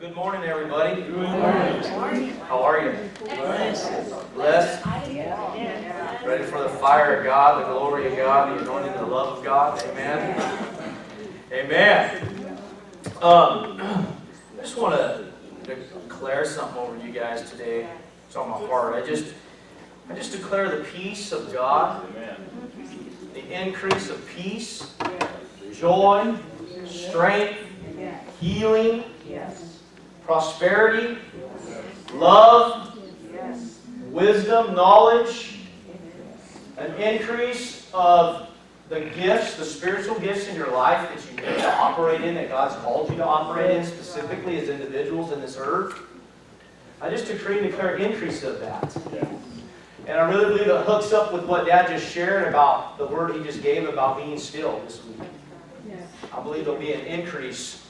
Good morning, everybody. Good morning. How are you? Blessed. Ready for the fire of God, the glory of God, the anointing, the love of God. Amen. Amen. Um, I just want to declare something over you guys today. It's on my heart. I just, I just declare the peace of God, the increase of peace, joy, strength, healing, prosperity, love, wisdom, knowledge, an increase of the gifts, the spiritual gifts in your life that you need to operate in, that God's called you to operate in specifically as individuals in this earth. I just decree and declare increase of that. And I really believe it hooks up with what Dad just shared about the word he just gave about being still this week. I believe there'll be an increase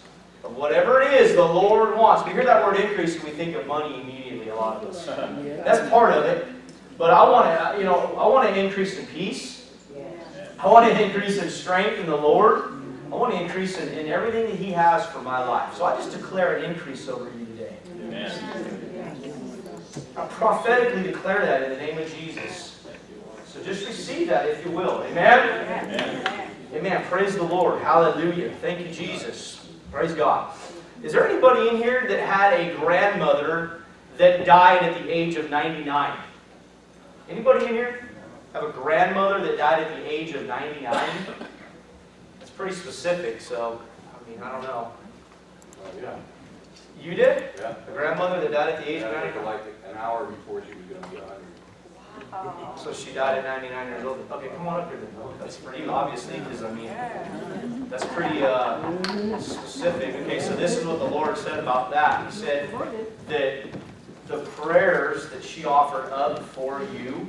of whatever it is the Lord wants. We hear that word increase and we think of money immediately, a lot of us. That's part of it. But I want to, you know, I want to increase in peace. I want to increase in strength in the Lord. I want to increase in, in everything that He has for my life. So I just declare an increase over you today. I prophetically declare that in the name of Jesus. So just receive that if you will. Amen? Amen. Amen. Praise the Lord. Hallelujah. Thank you, Jesus. Praise God. Is there anybody in here that had a grandmother that died at the age of 99? Anybody in here have a grandmother that died at the age of 99? That's pretty specific, so, I mean, I don't know. Oh, yeah, You did? yeah. A grandmother that died at the age of 99? like an hour before she was gonna be a hundred. So she died at 99 years old. Okay, come on up here then. That's for you, obviously, because I mean, that's pretty uh, specific. Okay, so this is what the Lord said about that. He said that the prayers that she offered up for you,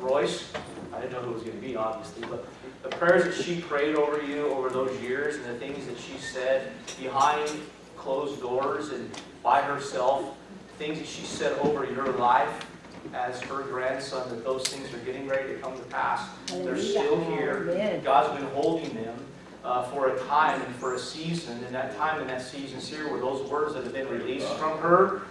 Royce, I didn't know who it was going to be, obviously, but the prayers that she prayed over you over those years and the things that she said behind closed doors and by herself, things that she said over your life as her grandson, that those things are getting ready to come to pass. They're still here. God's been holding them uh, for a time and for a season, and that time and that season here were those words that have been released from her,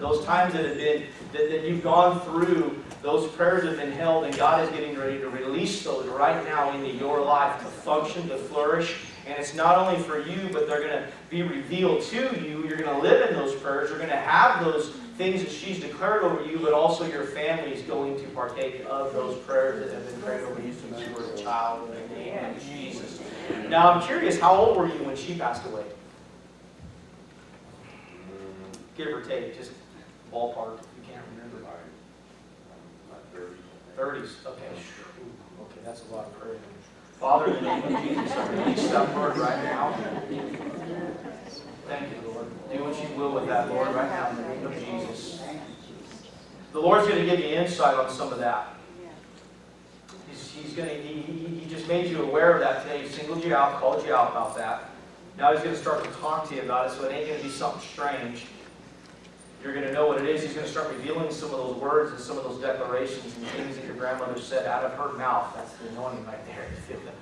those times that have been, that, that you've gone through, those prayers have been held, and God is getting ready to release those right now into your life to function, to flourish. And it's not only for you, but they're going to be revealed to you. You're going to live in those prayers. You're going to have those things that she's declared over you, but also your family is going to partake of those prayers that have been prayed over you since you were a child in the name of Jesus. Now, I'm curious, how old were you when she passed away? Give or take, just ballpark you can't remember. My thirties. 30s, okay. Okay, that's a lot of prayer. Father, in the name of Jesus, I release that word right now. Thank you, Lord. Do what you will with that, Lord, right now in the name of Jesus. The Lord's going to give you insight on some of that. He's, he's going to, he, he, he just made you aware of that today. He singled you out, called you out about that. Now he's going to start to talk to you about it, so it ain't going to be something strange. You're going to know what it is. He's going to start revealing some of those words and some of those declarations and things that your grandmother said out of her mouth. That's the anointing right there. You feel that?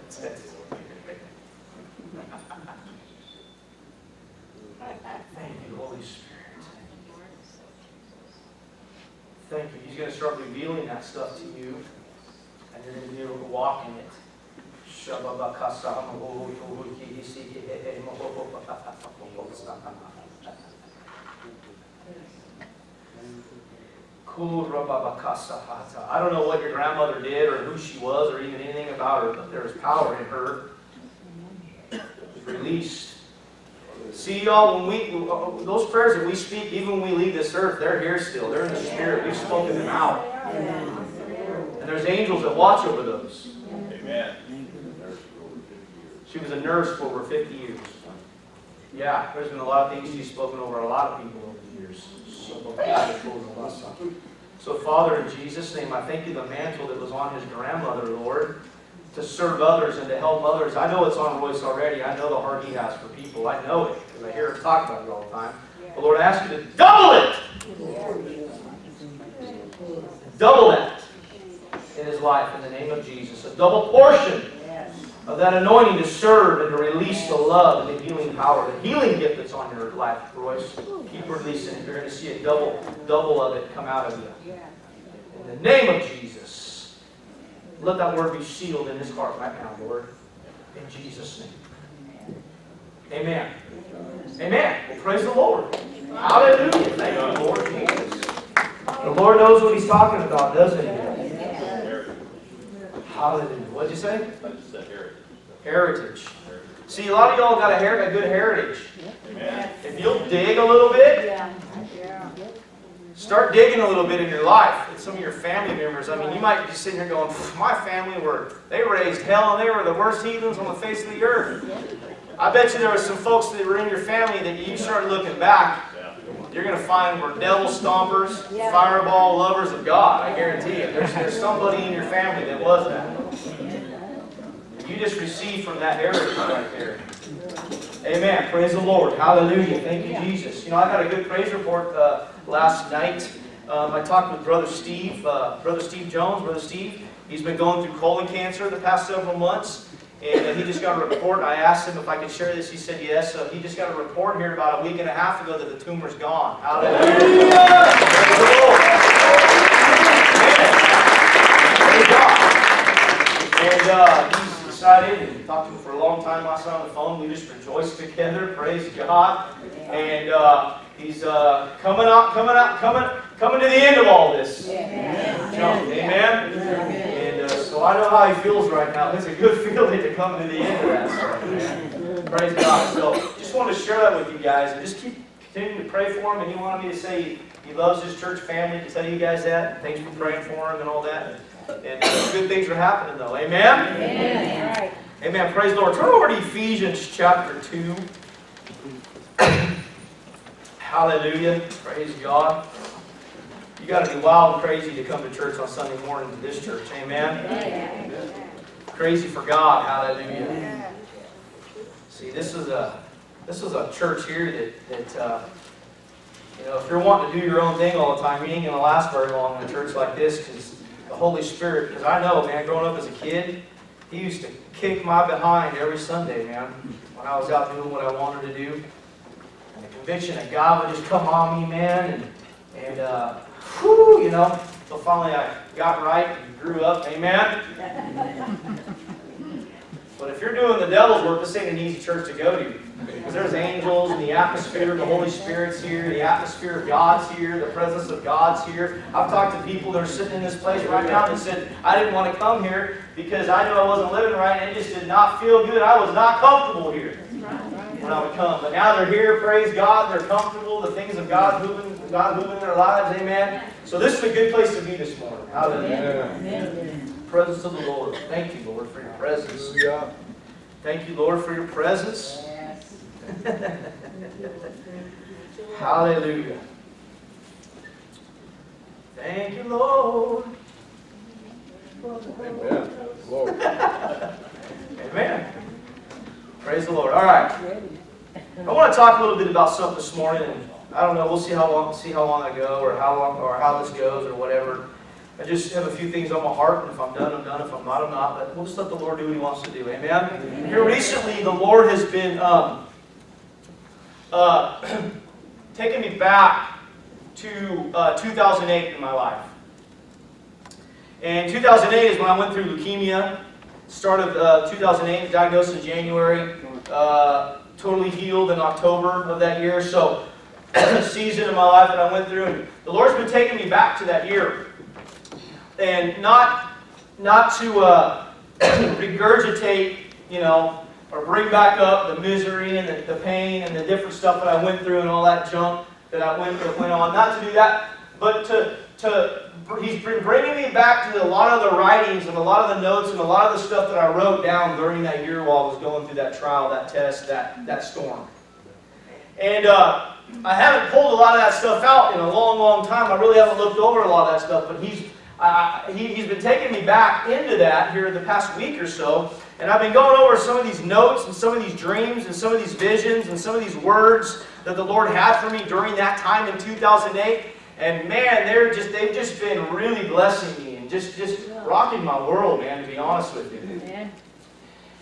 Thank you, Holy Spirit. Thank you. He's going to start revealing that stuff to you, and then you're going to be able to walk in it. I don't know what your grandmother did or who she was or even anything about her, but there is power in her. Released. See, y'all, when we, uh, uh, those prayers that we speak, even when we leave this earth, they're here still. They're in the Spirit. We've spoken them out. And there's angels that watch over those. Amen. She was a nurse for over 50 years. Yeah, there's been a lot of things she's spoken over a lot of people over the years. So, Father, in Jesus' name, I thank you the mantle that was on his grandmother, Lord, to serve others and to help others. I know it's on Royce already. I know the heart he has for people. I know it because I hear him talk about it all the time. But Lord, I ask you to double it! Double that in his life in the name of Jesus. A double portion of that anointing to serve and to release the love and the healing power, the healing gift that's on your life, Royce. Keep releasing it. You're going to see a double, double of it come out of you. In the name of Jesus. Let that word be sealed in his heart right now, Lord. In Jesus' name. Amen. Amen. Well, praise the Lord. Hallelujah. Thank you, Lord Jesus. The Lord knows what he's talking about, doesn't he? Hallelujah. What'd you say? I just said heritage. Heritage. See, a lot of y'all got a, her- a good heritage. Amen. If you'll dig a little bit, Yeah. Start digging a little bit in your life. And some of your family members, I mean, you might be sitting here going, my family were, they raised hell and they were the worst heathens on the face of the earth. I bet you there were some folks that were in your family that you start looking back, you're going to find were devil stompers, fireball lovers of God. I guarantee you. There's, there's somebody in your family that was that. You just received from that heritage right there. Amen. Praise the Lord. Hallelujah. Thank you, Jesus. You know, I got a good praise report uh, last night. Um, I talked with Brother Steve, uh, Brother Steve Jones. Brother Steve, he's been going through colon cancer the past several months. And uh, he just got a report. I asked him if I could share this. He said yes. So he just got a report here about a week and a half ago that the tumor's gone. Hallelujah. Praise the Lord. Praise God. And uh, excited and talked to him for a long time last night on the phone. We just rejoiced together. Praise God. And uh, he's uh, coming out, coming out, coming, coming to the end of all this. Jump. Amen. And uh, so I know how he feels right now. It's a good feeling to come to the end of that. Praise God. So just wanted to share that with you guys and just keep continuing to pray for him. And he wanted me to say he loves his church family to tell you guys that. Thanks for praying for him and all that. And uh, good things are happening though. Amen. Amen. Praise the Lord. Turn over to Ephesians chapter 2. Hallelujah. Praise God. You got to be wild and crazy to come to church on Sunday morning to this church. Amen. Crazy for God. Hallelujah. See, this is a this is a church here that that uh, you know if you're wanting to do your own thing all the time, you ain't gonna last very long in a church like this because the Holy Spirit. Because I know, man, growing up as a kid, he used to kick my behind every Sunday, man, when I was out doing what I wanted to do. And the conviction of God would just come on me, man, and and uh, whew, you know. So finally, I got right and grew up. Amen. But if you're doing the devil's work, this ain't an easy church to go to. Because there's angels and the atmosphere the Holy Spirit's here, the atmosphere of God's here, the presence of God's here. I've talked to people that are sitting in this place right now that said, I didn't want to come here because I knew I wasn't living right and it just did not feel good. I was not comfortable here when I would come. But now they're here, praise God, they're comfortable, the things of God moving, God moving in their lives, amen. So this is a good place to be this morning. Hallelujah. Presence of the Lord. Thank you, Lord, for your presence. Thank you, Lord, for your presence. Hallelujah. Thank you, Lord. Amen. Lord. Amen. Praise the Lord. All right. I want to talk a little bit about something this morning. I don't know. We'll see how long see how long I go, or how long, or how this goes, or whatever. I just have a few things on my heart, and if I'm done, I'm done. If I'm not, I'm not. But we'll just let the Lord do what He wants to do. Amen. Here recently, the Lord has been um, uh, taking me back to uh, 2008 in my life. And 2008 is when I went through leukemia. Start of uh, 2008, diagnosed in January, uh, totally healed in October of that year. So, season of my life that I went through, and the Lord's been taking me back to that year, and not not to uh, regurgitate, you know, or bring back up the misery and the, the pain and the different stuff that I went through and all that junk that I went that went on. Not to do that, but to to He's been bringing me back to a lot of the writings and a lot of the notes and a lot of the stuff that I wrote down during that year while I was going through that trial, that test, that, that storm. And uh, I haven't pulled a lot of that stuff out in a long, long time. I really haven't looked over a lot of that stuff, but he's, uh, he, he's been taking me back into that here the past week or so. And I've been going over some of these notes and some of these dreams and some of these visions and some of these words that the Lord had for me during that time in 2008. And man, they're just they've just been really blessing me and just just rocking my world, man, to be honest with you.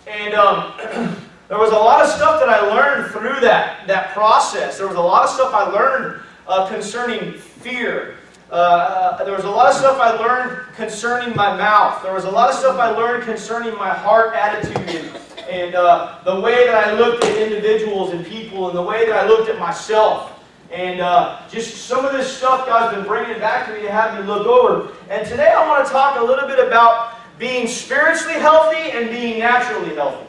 And um, there was a lot of stuff that I learned through that, that process. There was a lot of stuff I learned uh, concerning fear. Uh, there was a lot of stuff I learned concerning my mouth. There was a lot of stuff I learned concerning my heart attitude and, and uh, the way that I looked at individuals and people and the way that I looked at myself. And uh, just some of this stuff God's been bringing back to me to have me look over. And today I want to talk a little bit about being spiritually healthy and being naturally healthy.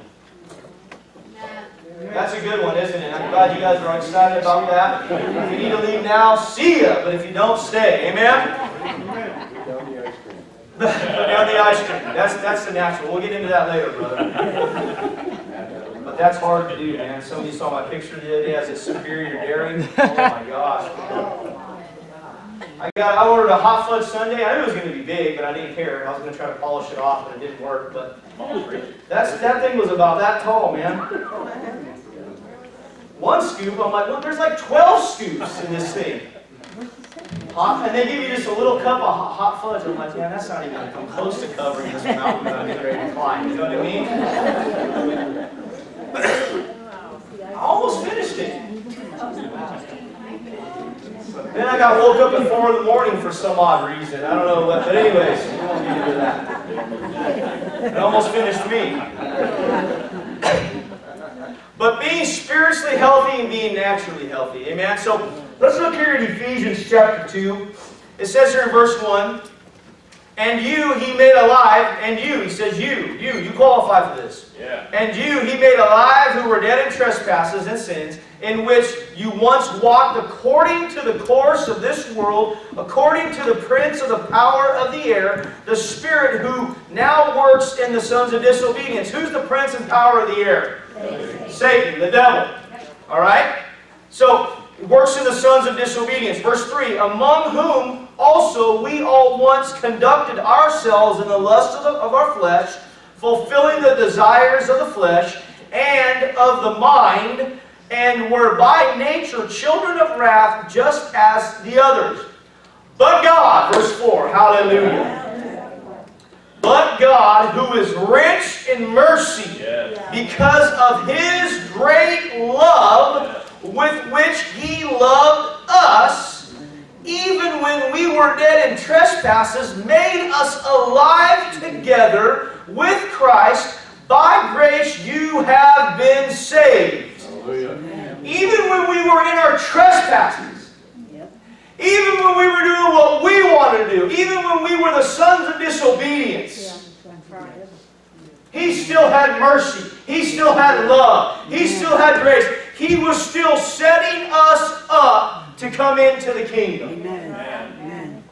That's a good one, isn't it? I'm glad you guys are excited about that. If you need to leave now, see ya. But if you don't, stay. Amen? Down the ice cream. Put down the ice cream. That's, that's the natural. We'll get into that later, brother. But that's hard to do, man. Somebody saw my picture the other day as a superior dairy. Oh my gosh. I got I ordered a hot fudge sundae. I knew it was going to be big, but I didn't care. I was going to try to polish it off, but it didn't work. But that's that thing was about that tall, man. One scoop, I'm like, well, there's like 12 scoops in this thing. Hot, and they give you just a little cup of hot, hot fudge. I'm like, man, that's not even going to come close to covering this mountain I'm getting ready to climb. You know what I mean? I almost finished it. Then I got woke up at 4 in the morning for some odd reason. I don't know what, but anyways, we won't get into that. It almost finished me. But being spiritually healthy and being naturally healthy. Amen? So let's look here at Ephesians chapter 2. It says here in verse 1, And you he made alive, and you, he says you, you, you qualify for this. Yeah. And you he made alive who were dead in trespasses and sins, in which you once walked according to the course of this world, according to the prince of the power of the air, the spirit who now works in the sons of disobedience. Who's the prince and power of the air? Satan, the devil. All right? So, works in the sons of disobedience. Verse 3 Among whom also we all once conducted ourselves in the lust of, the, of our flesh, fulfilling the desires of the flesh and of the mind, and were by nature children of wrath, just as the others. But God, verse 4, hallelujah. But God, who is rich in mercy, because of his great love with which he loved us, even when we were dead in trespasses, made us alive together with Christ. By grace you have been saved. Hallelujah. Even when we were in our trespasses, even when we were doing what we wanted to do, even when we were the sons of disobedience, he still had mercy. He still had love. He still had grace. He was still setting us up to come into the kingdom. Amen.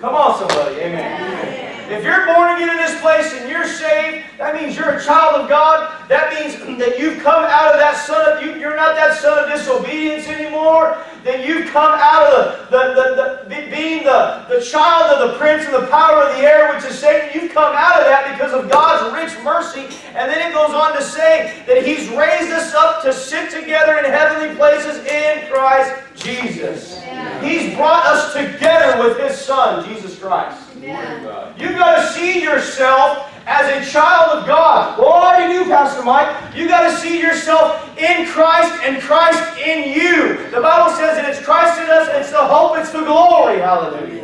Come on, somebody. Amen. If you're born again in this place and you're saved, that means you're a child of God. That means that you've come out of that son of, you, you're not that son of disobedience anymore. That you've come out of the, the, the, the being the, the child of the prince and the power of the air, which is Satan. You've come out of that because of God's rich mercy. And then it goes on to say that He's raised us up to sit together in heavenly places in Christ Jesus. He's brought us together with His Son, Jesus Christ. God. You got to see yourself as a child of God. Well, I already do, Pastor Mike. You got to see yourself in Christ and Christ in you. The Bible says that it's Christ in us, it's the hope, it's the glory. Hallelujah.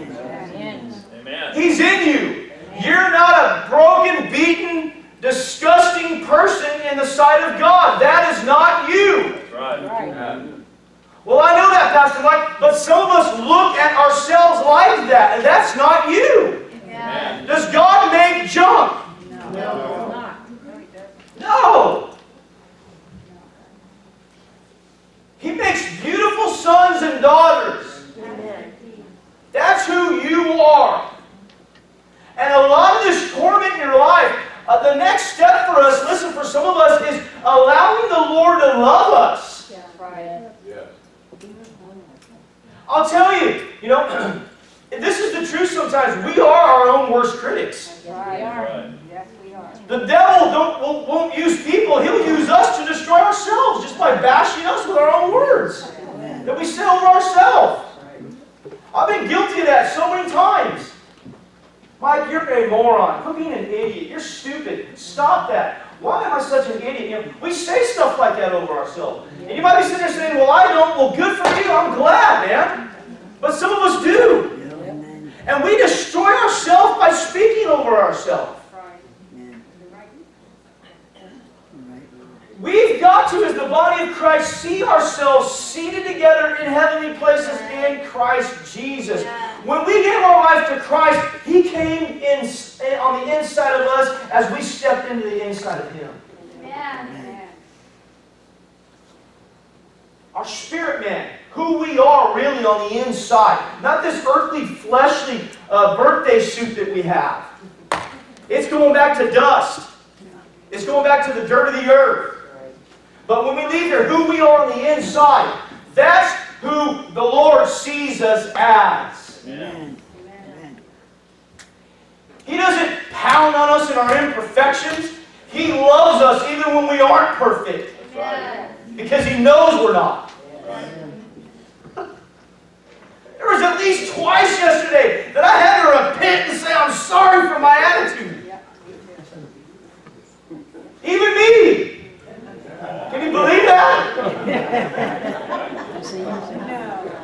Amen. He's in you. You're not a broken, beaten, disgusting person in the sight of God. That is not you. That's right. Amen. Well, I know that, Pastor Mike, but some of us look at ourselves like that, and that's not you. Amen. Does God make junk? No. No. no. He makes beautiful sons and daughters. That's who you are. And a lot of this torment in your life, uh, the next step for us, listen, for some of us, is allowing the Lord to love us. Yes. I'll tell you, you know, this is the truth sometimes. We are our own worst critics. Right. Yes, we are. The devil don't, won't, won't use people. He'll use us to destroy ourselves just by bashing us with our own words that we say over ourselves. I've been guilty of that so many times. Mike, you're a moron. Quit being an idiot. You're stupid. Stop that. Why am I such an idiot? You know, we say stuff like that over ourselves. And you might be sitting there saying, well, I don't. Well, good for you. I'm glad, man. But some of us do. And we destroy ourselves by speaking over ourselves. We've got to, as the body of Christ, see ourselves seated together in heavenly places in Christ Jesus. When we gave our life to Christ, He came in, on the inside of us as we stepped into the inside of Him. Our spirit man, who we are really on the inside. Not this earthly, fleshly uh, birthday suit that we have. It's going back to dust. It's going back to the dirt of the earth. But when we leave here, who we are on the inside, that's who the Lord sees us as. Amen. He doesn't pound on us in our imperfections. He loves us even when we aren't perfect. Because He knows we're not. There was at least twice yesterday that I had to repent and say, I'm sorry for my attitude. Even me. Can you believe that?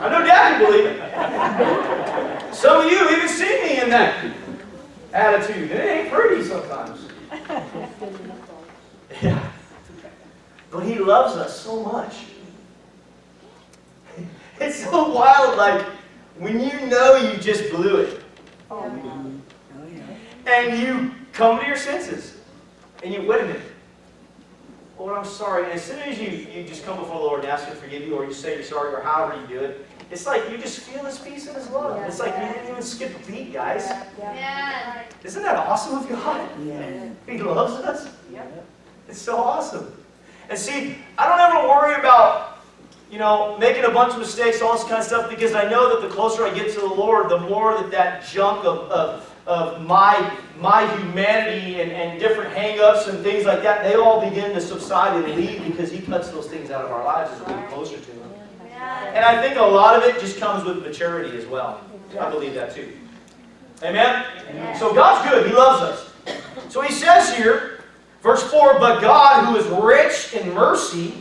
I know Dad can believe it. Some of you even see me in that attitude. It ain't pretty sometimes. Yeah. But He loves us so much. It's so wild, like when you know you just blew it. Oh, and you come to your senses. And you, wait a minute. Lord, I'm sorry. And as soon as you, you just come before the Lord and ask Him to forgive you, or you say you're sorry, or however you do it, it's like you just feel His peace and His love. It's like you didn't even skip a beat, guys. Isn't that awesome of God? He loves us. It's so awesome. And see, I don't ever worry about, you know, making a bunch of mistakes, all this kind of stuff, because I know that the closer I get to the Lord, the more that that junk of, of, of my, my humanity and, and different hang-ups and things like that, they all begin to subside and leave because He cuts those things out of our lives as we get closer to Him. And I think a lot of it just comes with maturity as well. I believe that too. Amen? So God's good. He loves us. So He says here, verse 4, But God, who is rich in mercy,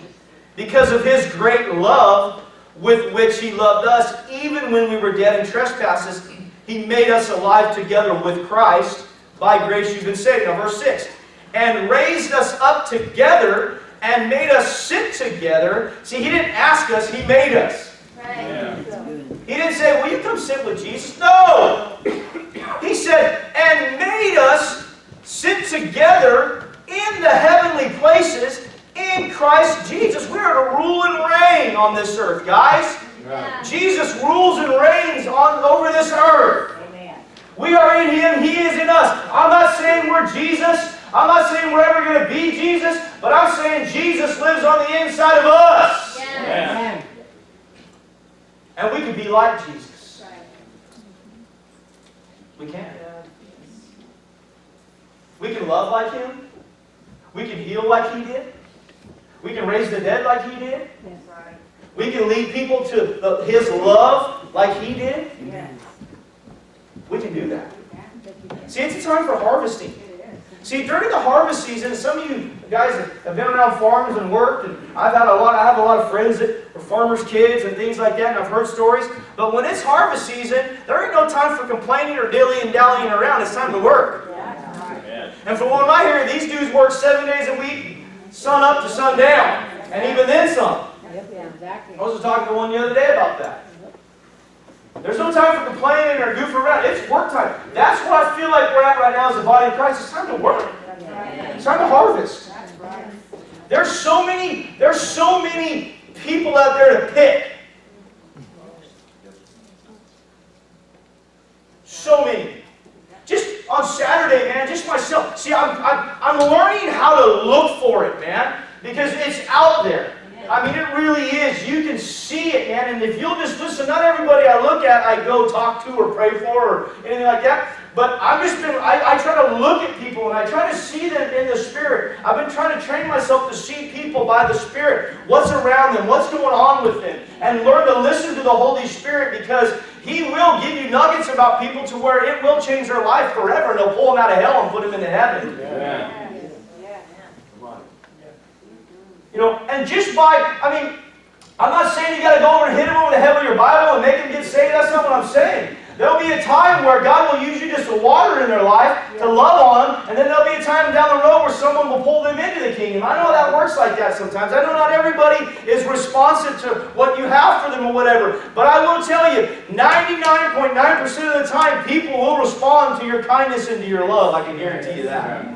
because of His great love with which He loved us, even when we were dead in trespasses, He made us alive together with Christ. By grace you've been saved. Now, verse 6. And raised us up together and made us sit together. See, He didn't ask us, He made us. Yeah. He didn't say, Will you come sit with Jesus? No! He said, And made us sit together in the heavenly places in Christ Jesus. We are to rule and reign on this earth, guys. Jesus rules and reigns on over this earth. We are in Him, He is in us. I'm not saying we're Jesus. I'm not saying we're ever going to be Jesus, but I'm saying Jesus lives on the inside of us. Amen. And we can be like Jesus. We can. We can love like Him. We can heal like He did. We can raise the dead like He did. We can lead people to the, His love like He did. We can do that. See, it's a time for harvesting. See, during the harvest season, some of you guys have been around farms and worked, and I've had a lot. I have a lot of friends that are farmers' kids and things like that, and I've heard stories. But when it's harvest season, there ain't no time for complaining or dilly and dallying around. It's time to work. Amen. And from what I hear, these dudes work seven days a week, sun up to sun down, and even then some. I was talking to one the other day about that. There's no time for complaining or goofing around. It's work time. That's what I feel like we're at right now as a body of Christ. It's time to work. It's time to harvest. There's so many, there's so many people out there to pick. So many. Just on Saturday, man, just myself. See, I'm, I'm, I'm learning how to look for it, man, because it's out there. I mean, it really is. You can see it, man. And if you'll just listen, not everybody I look at, I go talk to or pray for or anything like that. But I've just been, I, I try to look at people and I try to see them in the Spirit. I've been trying to train myself to see people by the Spirit. What's around them, what's going on with them. And learn to listen to the Holy Spirit because He will give you nuggets about people to where it will change their life forever and they'll pull them out of hell and put them into heaven. Amen. You know, and just by, I mean, I'm not saying you got to go over and hit them over the head with your Bible and make them get saved. That's not what I'm saying. There'll be a time where God will use you just to water in their life, to love on, and then there'll be a time down the road where someone will pull them into the kingdom. I know that works like that sometimes. I know not everybody is responsive to what you have for them or whatever. But I will tell you, 99.9% of the time, people will respond to your kindness and to your love. I can guarantee you that.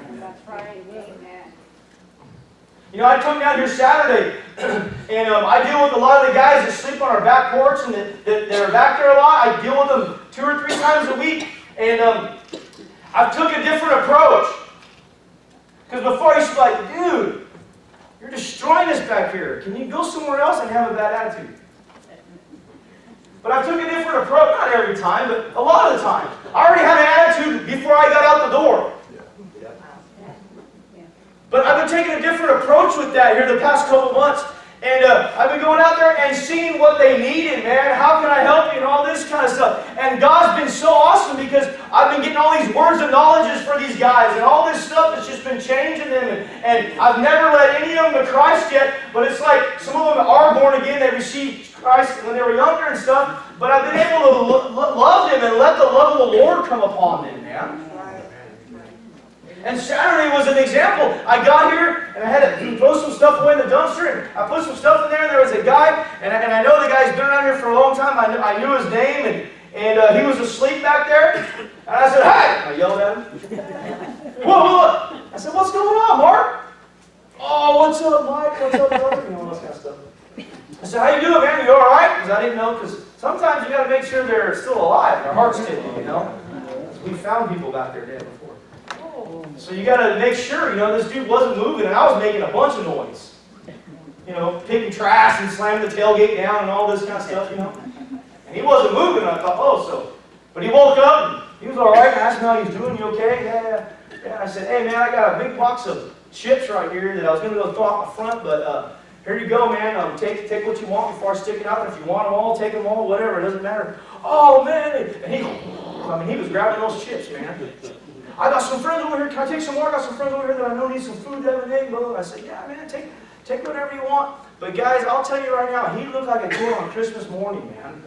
You know, I come down here Saturday, and um, I deal with a lot of the guys that sleep on our back porch and that, that, are back there a lot. I deal with them two or three times a week, and um, I've took a different approach. Because before I used to be like, dude, you're destroying us back here. Can you go somewhere else and have a bad attitude? But I took a different approach, not every time, but a lot of the time. I already had an attitude before I got out the door. But I've been taking a different approach with that here the past couple months. And uh, I've been going out there and seeing what they needed, man. How can I help you and all this kind of stuff. And God's been so awesome because I've been getting all these words of knowledges for these guys and all this stuff has just been changing them. And, and I've never led any of them to Christ yet, but it's like some of them are born again. They received Christ when they were younger and stuff. But I've been able to lo- lo- love them and let the love of the Lord come upon them, man. And Saturday was an example. I got here and I had to throw some stuff away in the dumpster and I put some stuff in there and there was a guy and I, and I know the guy's been around here for a long time. I knew, I knew his name and, and uh, he was asleep back there. And I said, hey! I yelled at him. Whoa, whoa, whoa. I said, what's going on, Mark? Oh, what's up, Mike? What's up, brother? You know, all this kind of stuff. I said, how you doing, man? You all right? Because I didn't know, because sometimes you got to make sure they're still alive. Their heart's ticking, you know? We found people back there before. So you got to make sure, you know, this dude wasn't moving, and I was making a bunch of noise. You know, picking trash and slamming the tailgate down and all this kind of stuff, you know. And he wasn't moving. I thought, oh, so. But he woke up, he was all right. I asked him how he was doing. You okay? Yeah, yeah. I said, hey, man, I got a big box of chips right here that I was going to go throw out the front, but uh, here you go, man. Um, take, take what you want before I stick it out. If you want them all, take them all, whatever. It doesn't matter. Oh, man. And he, I mean, he was grabbing those chips, man. I got some friends over here. Can I take some more? I got some friends over here that I know need some food the other day. Blah. I said, yeah, man, take, take whatever you want. But guys, I'll tell you right now, he looked like a kid on Christmas morning, man.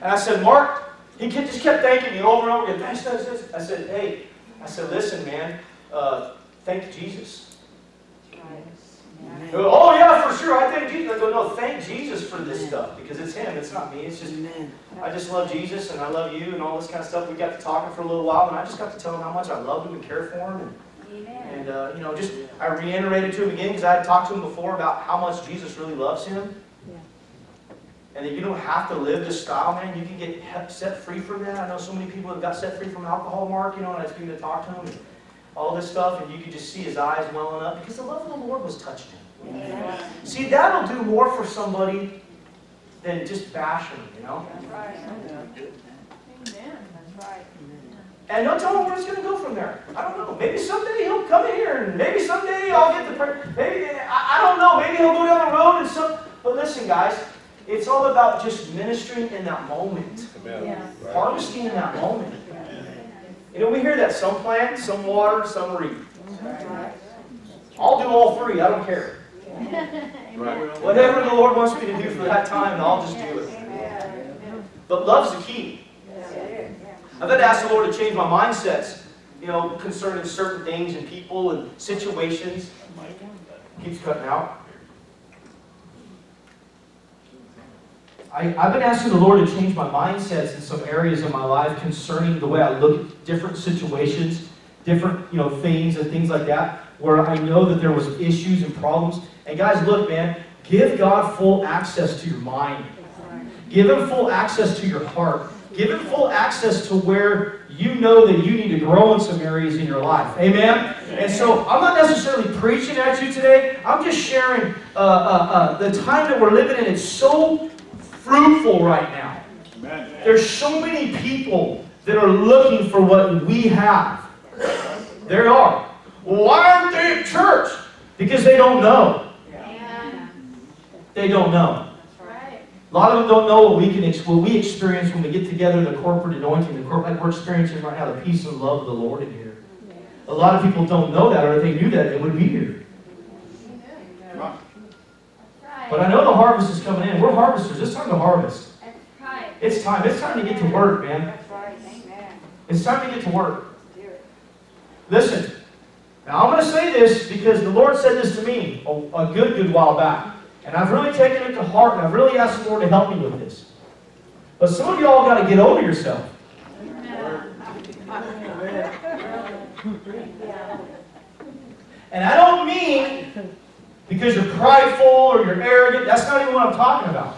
And I said, Mark, he just kept thanking me over and over again. Thanks. I said, hey, I said, listen, man, uh, thank Jesus. Oh, yeah, for sure. I thank Jesus. I go, no, thank Jesus for this stuff because it's him. It's not me. It's just, I just love Jesus and I love you and all this kind of stuff. We got to talking for a little while and I just got to tell him how much I love him and care for him. And, Amen. and uh, you know, just I reiterated to him again because I had talked to him before about how much Jesus really loves him. And that you don't have to live this style, man. You can get set free from that. I know so many people have got set free from alcohol, Mark, you know, and I was beginning to talk to him and all this stuff, and you could just see his eyes welling up because the love of the Lord was touching him. See, that'll do more for somebody than just bashing them, you know? That's right. Amen. That's right. And don't tell him where it's going to go from there. I don't know. Maybe someday he'll come in here, and maybe someday I'll get the. Pre- maybe I, I don't know. Maybe he'll go down the road and some. But listen, guys, it's all about just ministering in that moment, Yeah. harvesting in that moment. You know, we hear that some plant, some water, some reap. I'll do all three. I don't care. Right. Whatever the Lord wants me to do for that time, I'll just do it. But love's the key. I've had to ask the Lord to change my mindsets, you know, concerning certain things and people and situations. Keeps cutting out. I, I've been asking the Lord to change my mindsets in some areas of my life concerning the way I look at different situations, different, you know, things and things like that, where I know that there was issues and problems. And guys, look, man, give God full access to your mind. Give him full access to your heart. Give him full access to where you know that you need to grow in some areas in your life. Amen? And so I'm not necessarily preaching at you today. I'm just sharing uh, uh, uh, the time that we're living in. It's so fruitful right now. There's so many people that are looking for what we have. There are. Why aren't they at church? Because they don't know. They don't know. That's right. A lot of them don't know what we can ex- what we experience when we get together, the corporate anointing, the corporate like we're experiencing right now, the peace and love of the Lord in here. A lot of people don't know that, or if they knew that, they wouldn't be here. But I know the harvest is coming in. We're harvesters. It's time to harvest. It's time. It's time to get to work, man. It's time to get to work. Listen, now I'm going to say this because the Lord said this to me a, a good, good while back. And I've really taken it to heart and I've really asked the Lord to help me with this. But some of y'all got to get over yourself. And I don't mean because you're prideful or you're arrogant. That's not even what I'm talking about.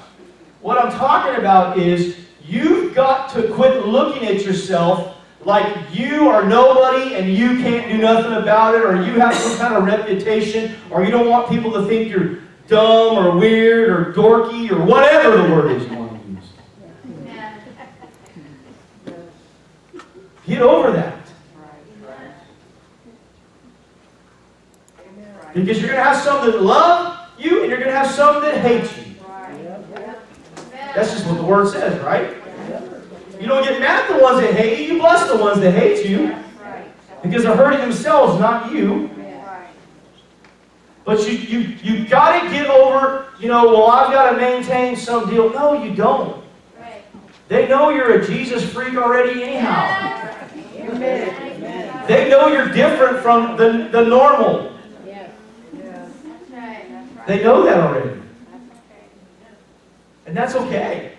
What I'm talking about is you've got to quit looking at yourself like you are nobody and you can't do nothing about it, or you have some kind of reputation, or you don't want people to think you're dumb or weird or dorky or whatever the word is you want to use. Get over that. Because you're going to have some that love you and you're going to have some that hate you. That's just what the word says, right? You don't get mad at the ones that hate you, you bless the ones that hate you. Because they're hurting themselves, not you. But you you you gotta get over, you know, well, I've got to maintain some deal. No, you don't. They know you're a Jesus freak already anyhow. They know you're different from the, the normal. That's right. That's right. They know that already. And that's okay.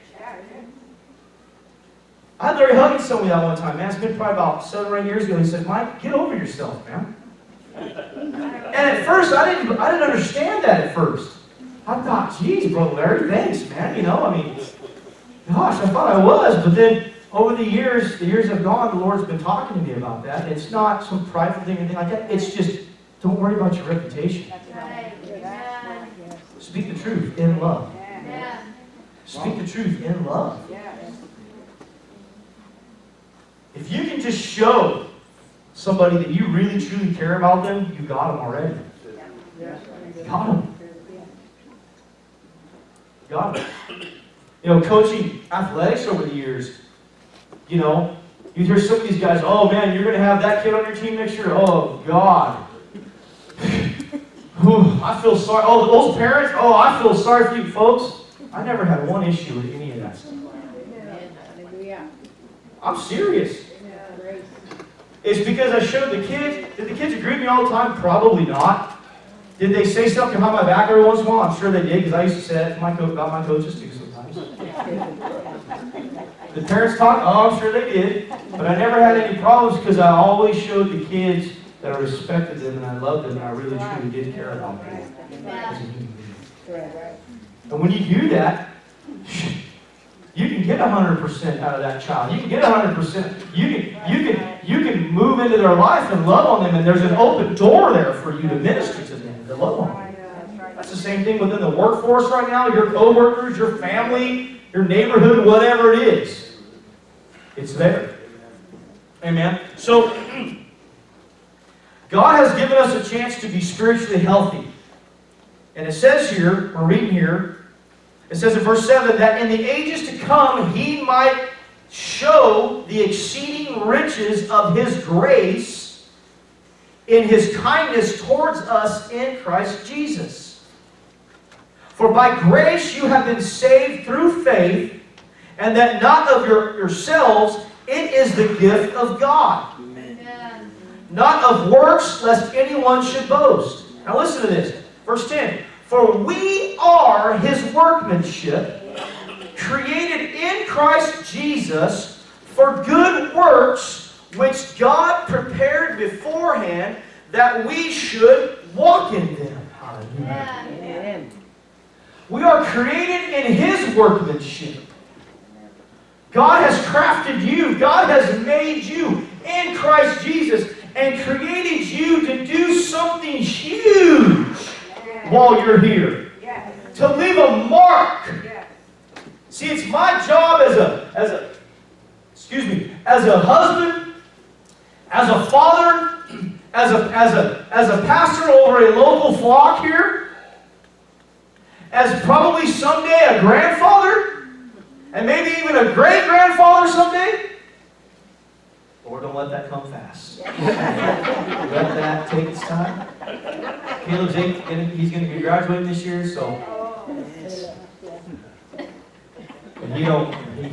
I Larry Huggins tell me that one time, man. It's been probably about seven or eight years ago. He said, Mike, get over yourself, man. And at first, I didn't, I didn't understand that at first. I thought, geez, brother Larry, thanks, man. You know, I mean, gosh, I thought I was. But then over the years, the years have gone, the Lord's been talking to me about that. It's not some prideful thing or anything like that. It's just, don't worry about your reputation. That's right. Speak the truth in love. Amen. Speak the truth in love. Yes. If you can just show somebody that you really truly care about them, you got them already. Got them. Got them. You know, coaching athletics over the years, you know, you hear some of these guys, oh man, you're going to have that kid on your team next year? Oh, God. Whew, I feel sorry. Oh, those parents, oh, I feel sorry for you folks. I never had one issue with any of that stuff. I'm serious. It's because I showed the kids. Did the kids agree with me all the time? Probably not. Did they say stuff behind my back every once in a while? I'm sure they did because I used to say that to my co- about my coaches too sometimes. the parents talk. Oh, I'm sure they did. But I never had any problems because I always showed the kids that I respected them and I loved them and I really truly did care about them as a human being. And when you do that, you can get 100% out of that child. You can get 100%. You can, you can, you can move into their life and love on them, and there's an open door there for you to minister to them, to love on them. That's the same thing within the workforce right now, your coworkers, your family, your neighborhood, whatever it is. It's there. Amen. So, God has given us a chance to be spiritually healthy. And it says here, we're reading here, it says in verse 7 that in the ages to come he might show the exceeding riches of his grace in his kindness towards us in Christ Jesus. For by grace you have been saved through faith, and that not of your, yourselves, it is the gift of God. Not of works, lest anyone should boast. Now listen to this. Verse 10. For we are his workmanship, created in Christ Jesus for good works, which God prepared beforehand that we should walk in them. Hallelujah. Amen. We are created in His workmanship. God has crafted you, God has made you in Christ Jesus and created you to do something huge while you're here. To leave a mark. See, it's my job as a, as a, excuse me, as a husband, as a father, as a, as a, as a pastor over a local flock here, as probably someday a grandfather, and maybe even a great grandfather someday. Lord, don't let that come fast. let that take its time. Eight, and he's going to be graduating this year, so oh, And he don't, he,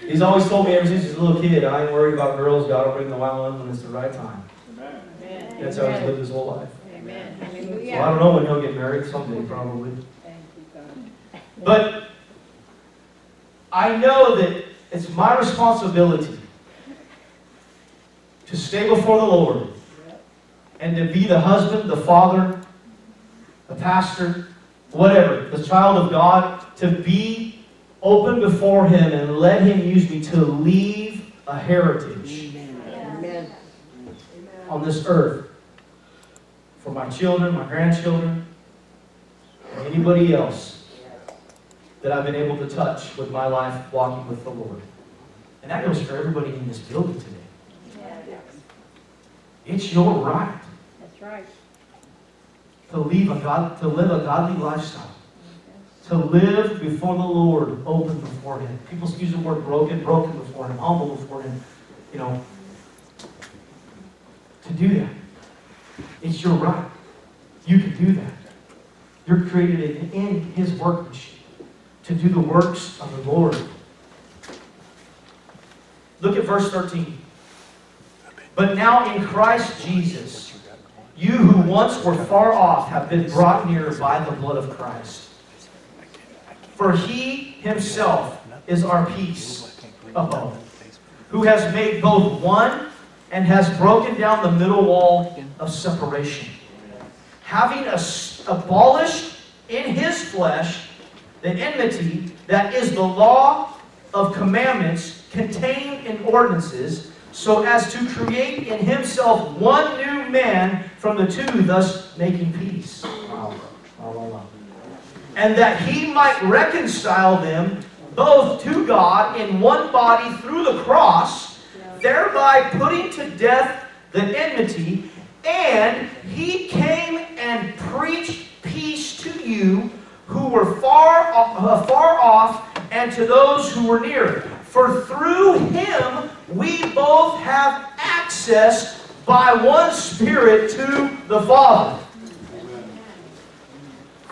he's always told me ever since he's a little kid, I ain't worried about girls, God will bring the right one when it's the right time. Amen. That's how he's lived his whole life. Amen. So I don't know when he'll get married, someday probably. Thank you, God. But I know that it's my responsibility to stay before the Lord and to be the husband, the father, the pastor, whatever, the child of God, to be open before Him and let Him use me to leave a heritage Amen. on this earth for my children, my grandchildren, and anybody else that I've been able to touch with my life walking with the Lord. And that goes for everybody in this building today. It's your right That's right. to live a God, to live a godly lifestyle. To live before the Lord, open before Him. People use the word broken, broken before Him, humble before Him. You know, to do that. It's your right. You can do that. You're created in, in His workmanship to do the works of the Lord. Look at verse 13. But now in Christ Jesus, you who once were far off have been brought near by the blood of Christ. For he himself is our peace above, who has made both one and has broken down the middle wall of separation, having abolished in his flesh the enmity that is the law of commandments contained in ordinances, so as to create in himself one new man from the two, thus making peace. And that he might reconcile them both to God in one body through the cross, thereby putting to death the enmity. And he came and preached peace to you who were far, uh, far off and to those who were near. For through him we both have access by one Spirit to the Father.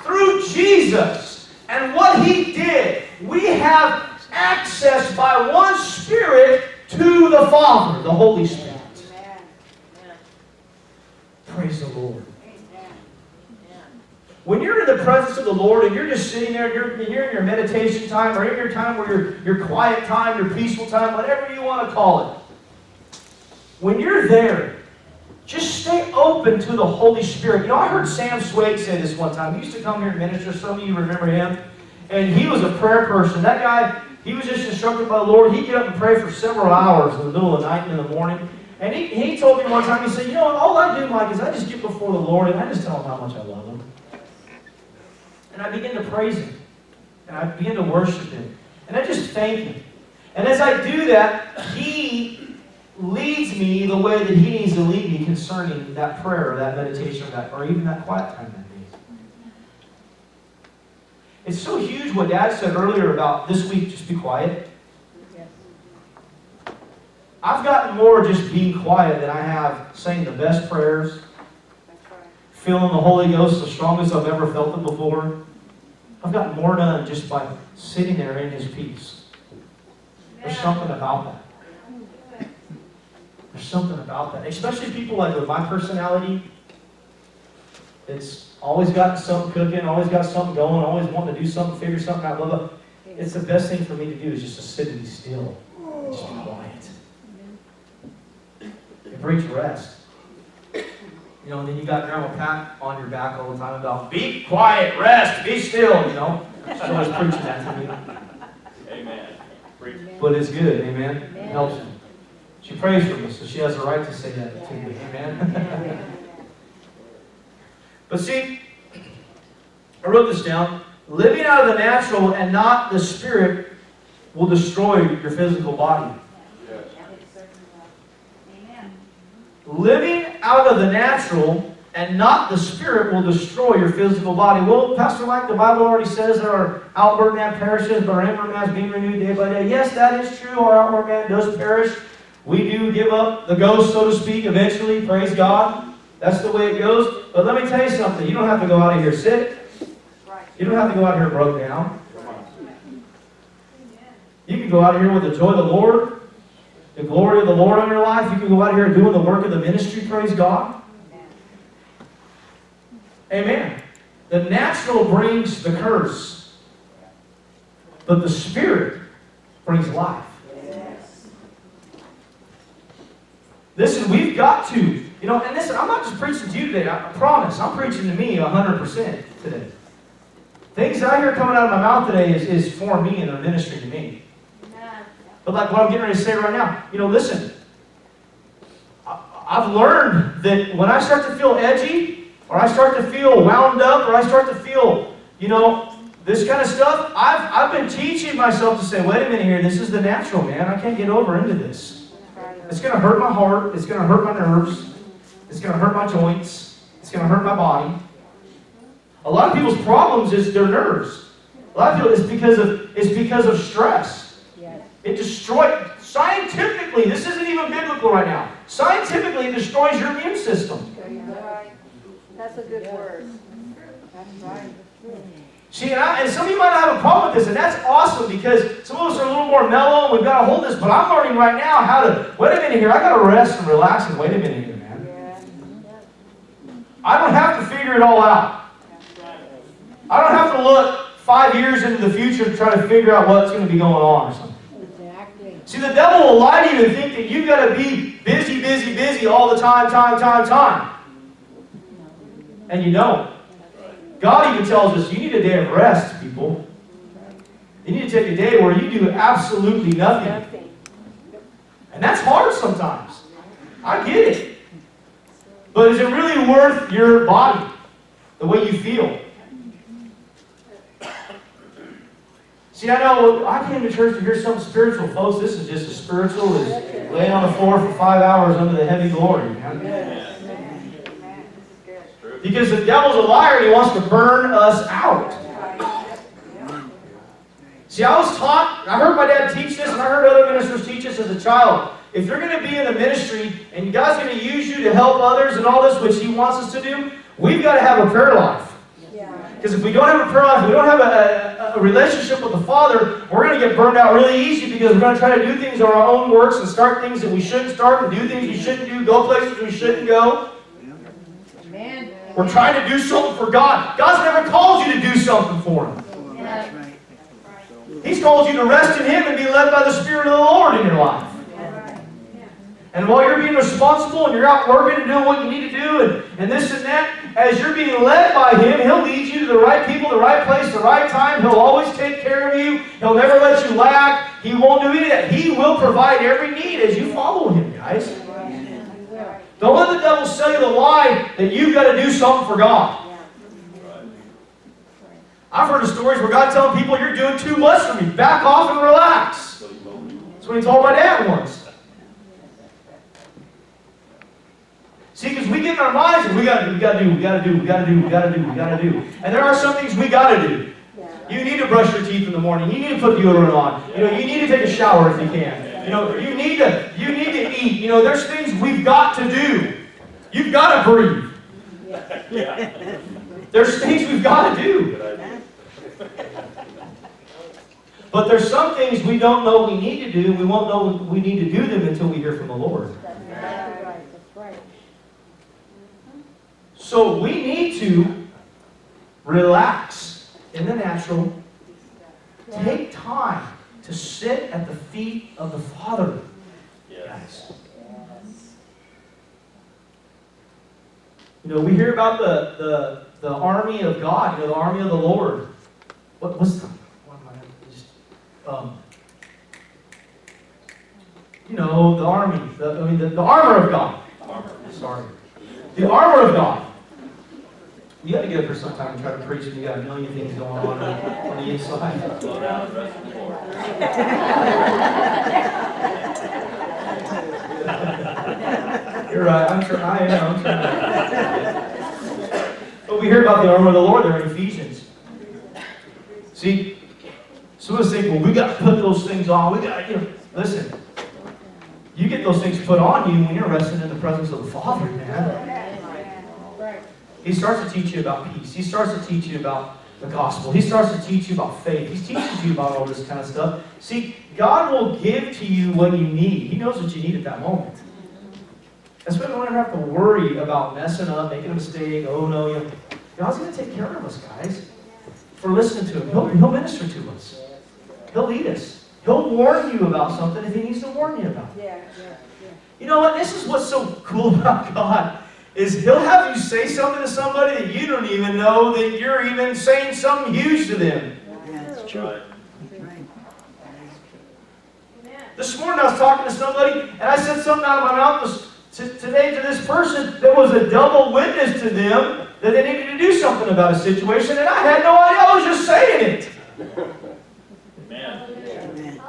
Through Jesus and what he did, we have access by one Spirit to the Father, the Holy Spirit. Praise the Lord. When you're in the presence of the Lord and you're just sitting there, and you're, and you're in your meditation time or in your time where your, your quiet time, your peaceful time, whatever you want to call it, when you're there, just stay open to the Holy Spirit. You know, I heard Sam Swig say this one time. He used to come here and minister. Some of you remember him. And he was a prayer person. That guy, he was just instructed by the Lord. He'd get up and pray for several hours in the middle of the night and in the morning. And he, he told me one time, he said, You know, all I do, Mike, is I just get before the Lord and I just tell him how much I love him. And I begin to praise him. And I begin to worship him. And I just thank him. And as I do that, he leads me the way that he needs to lead me concerning that prayer or that meditation or, that, or even that quiet time that day. It's so huge what Dad said earlier about this week, just be quiet. I've gotten more just being quiet than I have saying the best prayers, feeling the Holy Ghost the strongest I've ever felt it before. I've gotten more done just by sitting there in His peace. There's something about that. There's something about that. Especially people like with my personality. It's always got something cooking, always got something going, always wanting to do something, figure something out, blah, blah. It's the best thing for me to do is just to sit and be still. Just be quiet. It brings rest. You know, and then you got Grandma Pat on your back all the time about be quiet, rest, be still, you know. She's always preaching that to me. Amen. Preach. But it's good, amen? It helps me. She prays for me, so she has the right to say that to me, amen? but see, I wrote this down. Living out of the natural and not the spirit will destroy your physical body. Living out of the natural and not the spirit will destroy your physical body. Well, Pastor Mike, the Bible already says that our outward man perishes, but our inward man is being renewed day by day. Yes, that is true. Our outward man does perish. We do give up the ghost, so to speak, eventually. Praise God. That's the way it goes. But let me tell you something. You don't have to go out of here sick. You don't have to go out here broke down. You can go out of here with the joy of the Lord, the glory of the Lord on your life. You can go out here and doing the work of the ministry, praise God. Amen. The natural brings the curse, but the Spirit brings life. Listen, we've got to, you know, and listen, I'm not just preaching to you today, I promise. I'm preaching to me 100% today. Things that I hear coming out of my mouth today is, is for me and they're ministry to me. But like what I'm getting ready to say right now, you know, listen, I've learned that when I start to feel edgy, or I start to feel wound up, or I start to feel, you know, this kind of stuff, I've, I've been teaching myself to say, wait a minute here, this is the natural, man. I can't get over into this. It's going to hurt my heart. It's going to hurt my nerves. It's going to hurt my joints. It's going to hurt my body. A lot of people's problems is their nerves. A lot of people, it's because of, it's because of stress. It destroys, scientifically, this isn't even biblical right now. Scientifically, it destroys your immune system. That's a good word. That's right. See, and, I, and some of you might not have a problem with this, and that's awesome because some of us are a little more mellow and we've got to hold this, but I'm learning right now how to, wait a minute here, I got to rest and relax and wait a minute here, man. I don't have to figure it all out. I don't have to look five years into the future to try to figure out what's going to be going on or something. See, the devil will lie to you and think that you've got to be busy, busy, busy all the time, time, time, time. And you don't. God even tells us you need a day of rest, people. You need to take a day where you do absolutely. Nothing. And that's hard sometimes. I get it. But is it really worth your body, the way you feel? See, I know I came to church to hear something spiritual, folks. This is just as spiritual as laying on the floor for five hours under the heavy glory, man. Because the devil's a liar and he wants to burn us out. See, I was taught, I heard my dad teach this, and I heard other ministers teach this as a child. If you're going to be in the ministry and God's going to use you to help others and all this, which He wants us to do, we've got to have a prayer life. Yeah. Because if we don't have a prayer life, we don't have a, a, a relationship with the Father, we're going to get burned out really easy because we're going to try to do things on our own works and start things that we shouldn't start and do things we shouldn't do, go places we shouldn't go. Amen. We're trying to do something for God. God's never called you to do something for Him. He's called you to rest in Him and be led by the Spirit of the Lord in your life. And while you're being responsible and you're out working and doing what you need to do and, and this and that, as you're being led by Him, He'll lead you to the right people, the right place, the right time. He'll always take care of you. He'll never let you lack. He won't do any of that. He will provide every need as you follow Him, guys. Don't let the devil sell you the lie that you've got to do something for God. I've heard of stories where God telling people, you're doing too much for me. Back off and relax. That's what he told my dad once. See, because we get in our minds and we got to do, we got to do, we got to do, we got to do, we got to do, we got to do. And there are some things we got to do. You need to brush your teeth in the morning. You need to put deodorant on. You know, you need to take a shower if you can. You know, you need to, you need to eat. You know, there's things we've got to do. You've got to breathe. Yeah. There's things we've got to do. But there's some things we don't know we need to do. We won't know we need to do them until we hear from the Lord. That's right. That's right. So we need to relax in the natural. Take time to sit at the feet of the Father, Yes. You know, we hear about the, the, the army of God, you know, the army of the Lord. What, what's the, what am I, just, um, you know, the army, the, I mean, the, the armor of God. Armor. Sorry. The armor of God. You got to get up here sometime and try to preach and you got a million things going on on the inside. Slow down and rest in the Lord. You're right. I'm sure I am. I'm trying. But we hear about the armor of the Lord there in Ephesians. See, some of us think, well, we got to put those things on. We got, to, you know, listen. You get those things put on you when you're resting in the presence of the Father, man. He starts to teach you about peace. He starts to teach you about the gospel. He starts to teach you about faith. He teaches you about all this kind of stuff. See, God will give to you what you need. He knows what you need at that moment. That's why we don't ever have to worry about messing up, making a mistake. Oh no, you. God's going to take care of us, guys. For listening to Him, He'll, he'll minister to us. He'll lead us. He'll warn you about something if He needs to warn you about it. Yeah, yeah, yeah. You know what? This is what's so cool about God is He'll have you say something to somebody that you don't even know that you're even saying something huge to them. Yeah, That's true. right. Right. This morning I was talking to somebody and I said something out of my mouth this, today to this person that was a double witness to them that they needed to do something about a situation and I had no idea. I was just saying it. Amen. Amen.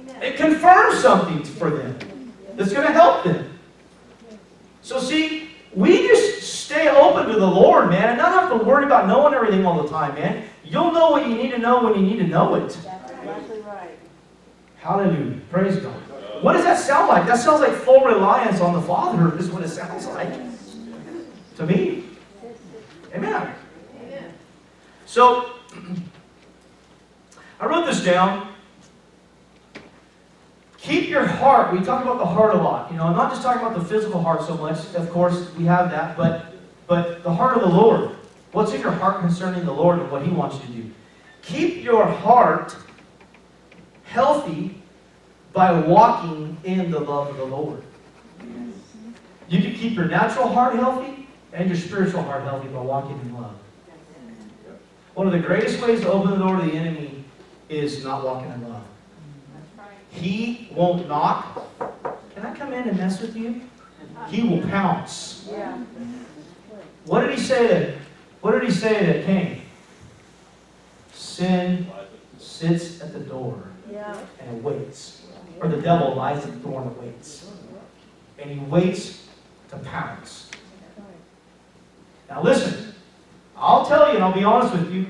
Amen. It confirms something for them that's going to help them. So, see, we just stay open to the Lord, man, and not have to worry about knowing everything all the time, man. You'll know what you need to know when you need to know it. That's exactly right. Hallelujah. Praise God. What does that sound like? That sounds like full reliance on the Father, is what it sounds like to me. Amen. Amen. So, I wrote this down. Keep your heart. We talk about the heart a lot. You know, I'm not just talking about the physical heart so much. Of course, we have that, but but the heart of the Lord. What's in your heart concerning the Lord and what He wants you to do? Keep your heart healthy by walking in the love of the Lord. You can keep your natural heart healthy and your spiritual heart healthy by walking in love. One of the greatest ways to open the door to the enemy is not walking in love. He won't knock. Can I come in and mess with you? He will pounce. Yeah. What did he say to what did he say to Cain? Sin sits at the door Yeah. and waits. Or the devil lies at the door and waits. And he waits to pounce. Now listen, I'll tell you and I'll be honest with you.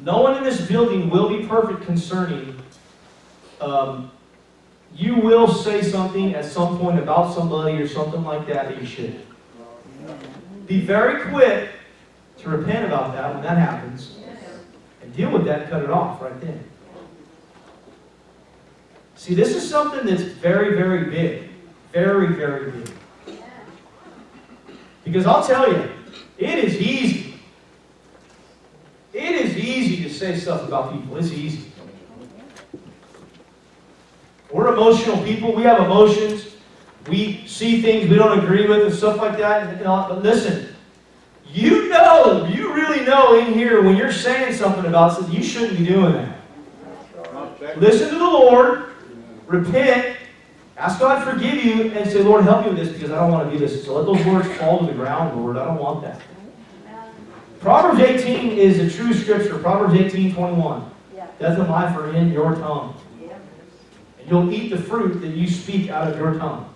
No one in this building will be perfect concerning. Um, you will say something at some point about somebody or something like that that you shouldn't. Be very quick to repent about that when that happens and deal with that and cut it off right then. See, this is something that's very, very big. Very, very big. Because I'll tell you, it is easy. It is easy to say stuff about people. It's easy. We're emotional people. We have emotions. We see things we don't agree with and stuff like that. But listen, you know, you really know in here when you're saying something about something, you shouldn't be doing that. Listen to the Lord, repent, ask God to forgive you, and say, Lord, help me with this because I don't want to do this. So let those words fall to the ground, Lord. I don't want that. Proverbs 18 is a true scripture. Proverbs 18, 21. Yeah. Death and life are in your tongue. And you'll eat the fruit that you speak out of your tongue.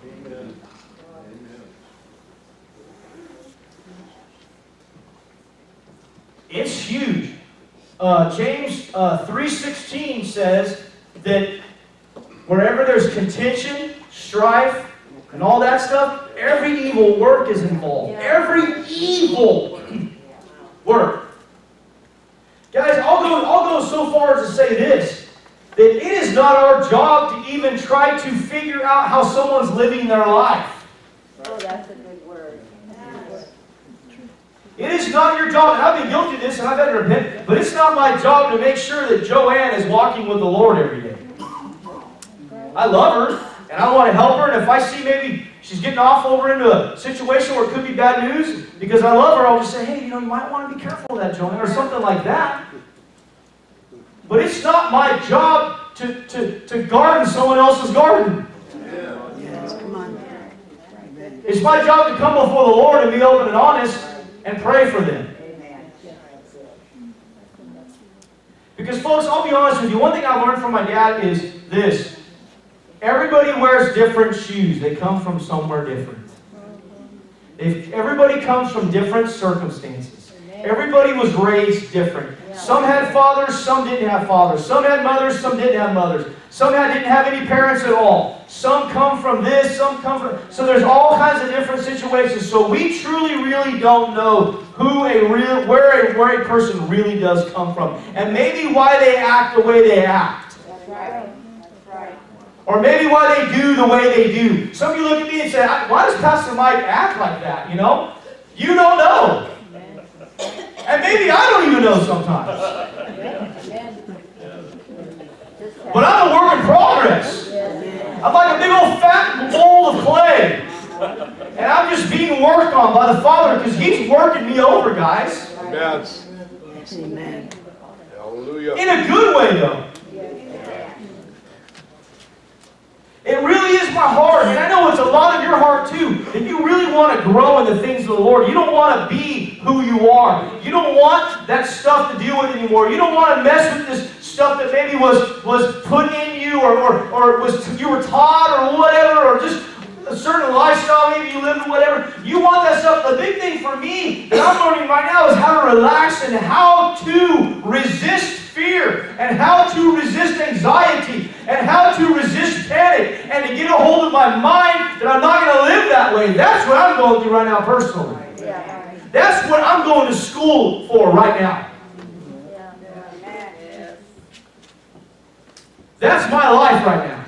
It's huge. Uh, James uh, 3.16 says that wherever there's contention, strife, and all that stuff, every evil work is involved. Yeah. Every evil work. Guys, I'll go, I'll go so far as to say this that it is not our job to even try to figure out how someone's living their life. Oh, that's a good word. It is not your job, and I've been guilty of this and I've had to repent, but it's not my job to make sure that Joanne is walking with the Lord every day. I love her, and I want to help her, and if I see maybe she's getting off over into a situation where it could be bad news, because I love her, I'll just say, hey, you know, you might want to be careful of that, Joanne, or something like that. But it's not my job to, to, to garden someone else's garden. It's my job to come before the Lord and be open and honest and pray for them. Because, folks, I'll be honest with you. One thing I learned from my dad is this everybody wears different shoes, they come from somewhere different. If everybody comes from different circumstances. Everybody was raised different. Some had fathers, some didn't have fathers. Some had mothers, some didn't have mothers. Some had, didn't have any parents at all. Some come from this, some come from. So there's all kinds of different situations. So we truly, really don't know who a real, where a, where a person really does come from, and maybe why they act the way they act. That's right. That's right. Or maybe why they do the way they do. Some of you look at me and say, why does Pastor Mike act like that? You know? You don't know. And maybe I don't even know sometimes. But I'm a work in progress. I'm like a big old fat bowl of clay. And I'm just being worked on by the Father because He's working me over, guys. Amen. Amen. Hallelujah. In a good way, though. It really is my heart, and I know it's a lot of your heart too. That you really want to grow in the things of the Lord. You don't want to be who you are. You don't want that stuff to deal with anymore. You don't want to mess with this stuff that maybe was was put in you, or or, or was you were taught, or whatever, or just a certain lifestyle maybe you lived or whatever. You want that stuff. The big thing for me that I'm learning right now is how to relax and how to resist fear and how to resist anxiety and how to resist panic and to get a hold of my mind that I'm not going to live that way. That's what I'm going through right now personally. That's what I'm going to school for right now. That's my life right now.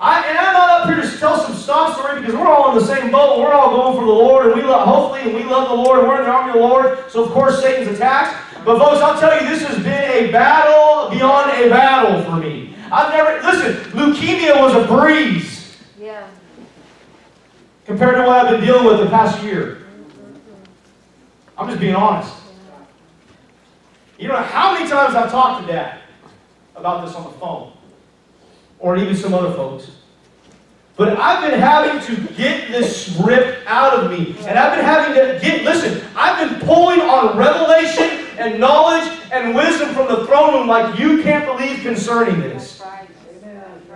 I, and I'm not up here to tell some sob story because we're all in the same boat. We're all going for the Lord, and we love, hopefully, and we love the Lord, and we're in the army of the Lord. So, of course, Satan's attacked. But, folks, I'll tell you, this has been a battle beyond a battle for me. I've never, listen, leukemia was a breeze. Compared to what I've been dealing with the past year. I'm just being honest. You know how many times I've talked to Dad about this on the phone, or even some other folks. But I've been having to get this ripped out of me. And I've been having to get, listen, I've been pulling on revelation and knowledge and wisdom from the throne room like you can't believe concerning this.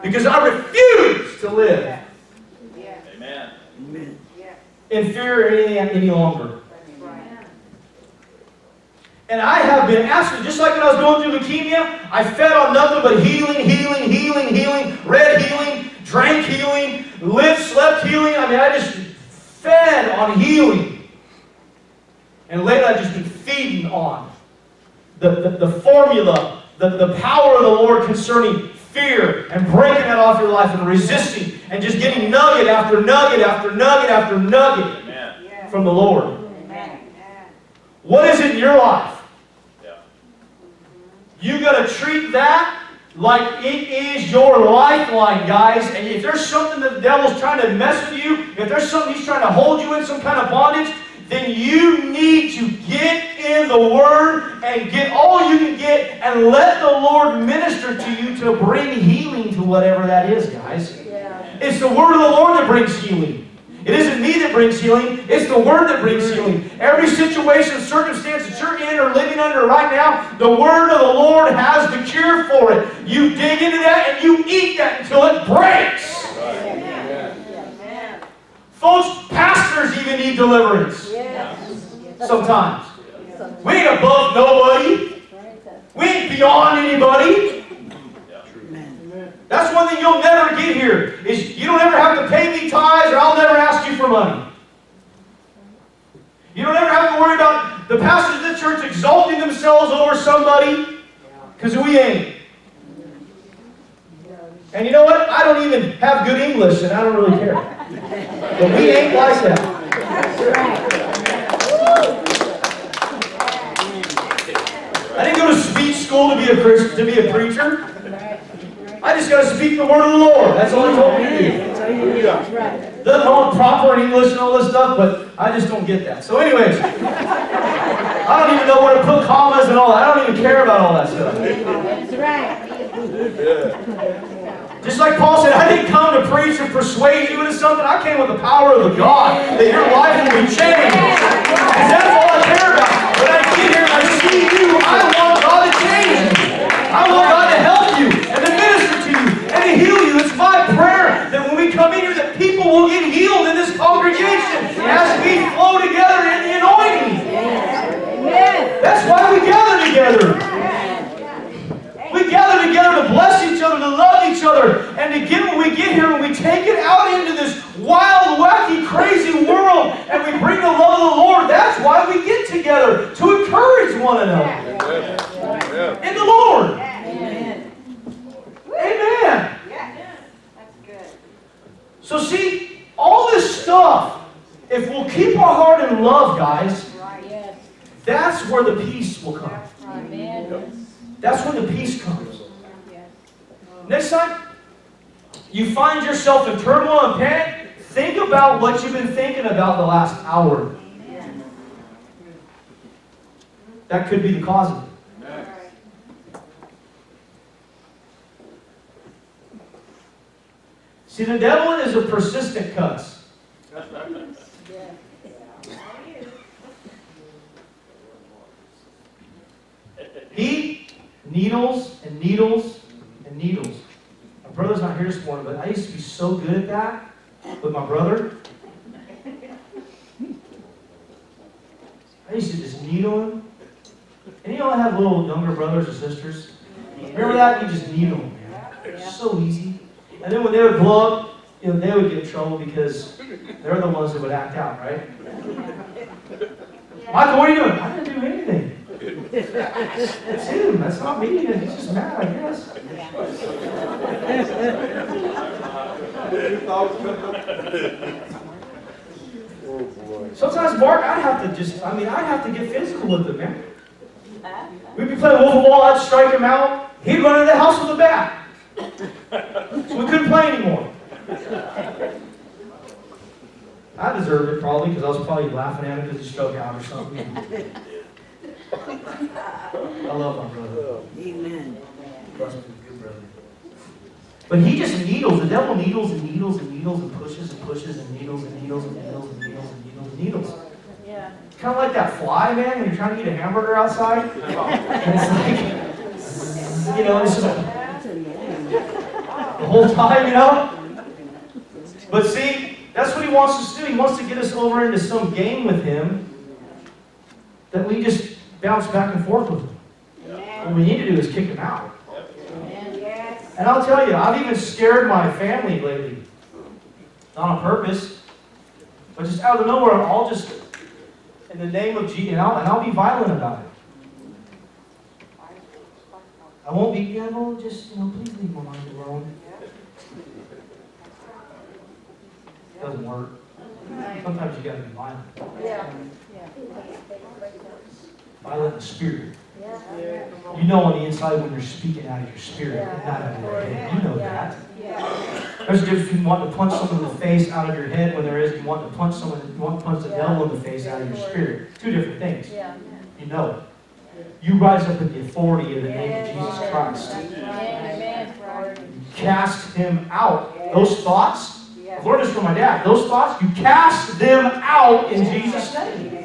Because I refuse to live. Amen. Amen. Yeah. in fear any, any longer. Right. And I have been asking, just like when I was going through leukemia, I fed on nothing but healing, healing, healing, healing, red healing, drank healing, lived, slept healing. I mean, I just fed on healing. And lately I've just been feeding on the, the, the formula, the, the power of the Lord concerning fear and breaking that off your life and resisting and just getting nugget after nugget after nugget after nugget Amen. From the Lord. Amen. What is it in your life? Yeah. You got to treat that like it is your lifeline, guys. And if there's something that the devil's trying to mess with you, if there's something he's trying to hold you in some kind of bondage, then you need to get in the Word and get all you can get and let the Lord minister to you to bring healing to whatever that is, guys. Yeah. It's the Word of the Lord that brings healing. It isn't me that brings healing, it's the Word that brings mm. healing. Every situation, circumstance that you're in or living under right now, the Word of the Lord has the cure for it. You dig into that and you eat that until it breaks. Amen. Folks, pastors even need deliverance Yes. sometimes. We ain't above nobody, we ain't beyond anybody. Amen. That's one thing you'll never get here is you don't ever have to pay me tithes or I'll never ask you for money. You don't ever have to worry about the pastors of the church exalting themselves over somebody because we ain't. And you know what? I don't even have good English and I don't really care. But we ain't like that. I didn't go to speech school to be a Christian, to be a preacher. I just got to speak the word of the Lord. That's all he told me to do. Hallelujah. Doesn't all proper in English and all this stuff, but I just don't get that. So, anyways, I don't even know where to put commas and all that. I don't even care about all that stuff. That's right. Yeah. Just like Paul said, I didn't come to preach or persuade you into something. I came with the power of the God that your life will be changed. And that's all I care about. When I get here and I see you, I want God to change you. I want God to help you and to minister to you and to heal you. It's my prayer that when we come in here that people will get healed in this congregation as we flow together in the anointing. That's why we gather together. We gather together thinking about the last hour. That could be the cause of it. See, the devil is a persistent cuss. He needles and needles and needles. My brother's not here this morning, but I used to be so good at that with my brother. I used to just needle him. Any of y'all have little younger brothers or sisters? Remember that? You just needle them, man. It's so easy. And then when they would blow up, you know, they would get in trouble because they're the ones that would act out, right? Michael, what are you doing? I didn't do anything. It's him. That's not me. He's just mad, I guess. Oh. Sometimes, Mark, I'd have to just, I mean, I'd have to get physical with him, man. We'd be playing Wiffle ball, I'd strike him out. He'd run into the house with a bat. So we couldn't play anymore. I deserved it probably because I was probably laughing at him because he struck out or something. I love my brother. Amen. Trust me, good brother. But he just needles. The devil needles and needles and needles and pushes and pushes and needles and needles and needles and needles and needles and needles. Yeah. Kind of like that fly, man, when you're trying to eat a hamburger outside. And it's like, you know, it's just the whole time, you know? But see, that's what he wants us to do. He wants to get us over into some game with him that we just bounce back and forth with him. What we need to do is kick him out. And I'll tell you, I've even scared my family lately. Not on purpose, but just out of nowhere, I'll just, in the name of Jesus, and I'll, and I'll be violent about it. I won't be, yeah, well, just, you know, please leave my mind alone. It Doesn't work. Sometimes you gotta be violent. Yeah. Violent in spirit. You know on the inside when you're speaking out of your spirit, not out of your head. You know that. There's a difference between wanting to punch someone in the face out of your head when there is you want to punch someone, you want to punch the devil in the face out of your spirit. Two different things. Yeah. You know it. You rise up in the authority of the name of Jesus Christ. Cast him out. Those thoughts, Yeah. Lord is for my dad. Those thoughts, you cast them out in Jesus' name.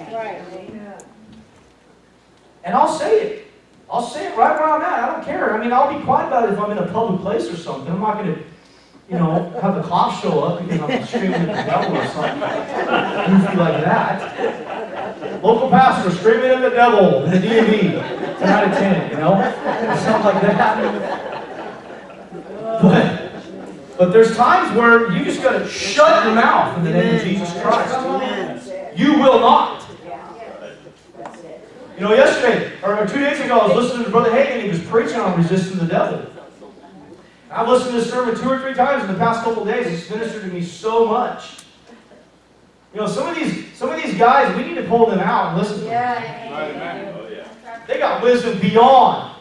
And I'll say it. I'll say it right where I'm at. I don't care. I mean, I'll be quiet about it if I'm in a public place or something. I'm not going to, you know, have the cops show up because I'm screaming at the devil or something. Goofy like that. Local pastor screaming at the devil in the DMV. 10 out of 10, you know? Something like that. But, but there's times where you just got to shut your mouth in the name of Jesus Christ. You will not. You know, yesterday, or two days ago, I was listening to Brother Hagin. He was preaching on resisting the devil. I've listened to this sermon two or three times in the past couple of days. It's ministered to me so much. You know, some of these some of these guys, we need to pull them out and listen to them. Yeah. Oh, yeah. They got wisdom beyond.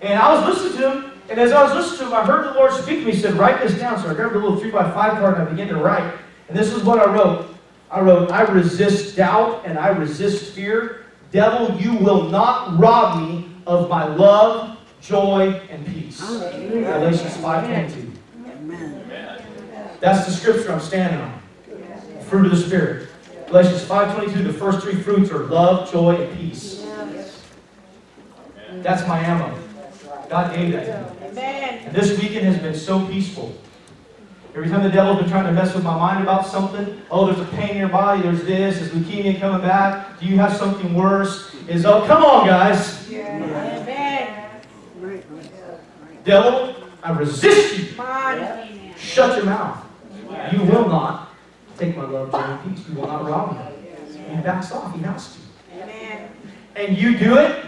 And I was listening to him, and as I was listening to him, I heard the Lord speak to me. He said, Write this down. So I grabbed a little three by five card and I began to write. And this is what I wrote. I wrote, I resist doubt and I resist fear. Devil, you will not rob me of my love, joy, and peace. Galatians 5.22. Amen. That's the scripture I'm standing on. Fruit of the Spirit. Galatians 5.22, the first three fruits are love, joy, and peace. That's my ammo. God gave that to me. And this weekend has been so peaceful. Every time the devil's been trying to mess with my mind about something, oh, there's a pain in your body, there's this, is leukemia coming back? Do you have something worse? Is, oh, come on, guys. Right, right. Devil, I resist you. On. Shut your mouth. You will not take my love, joy, and peace. You will not rob me. He backs off. He has to. Amen. And you do it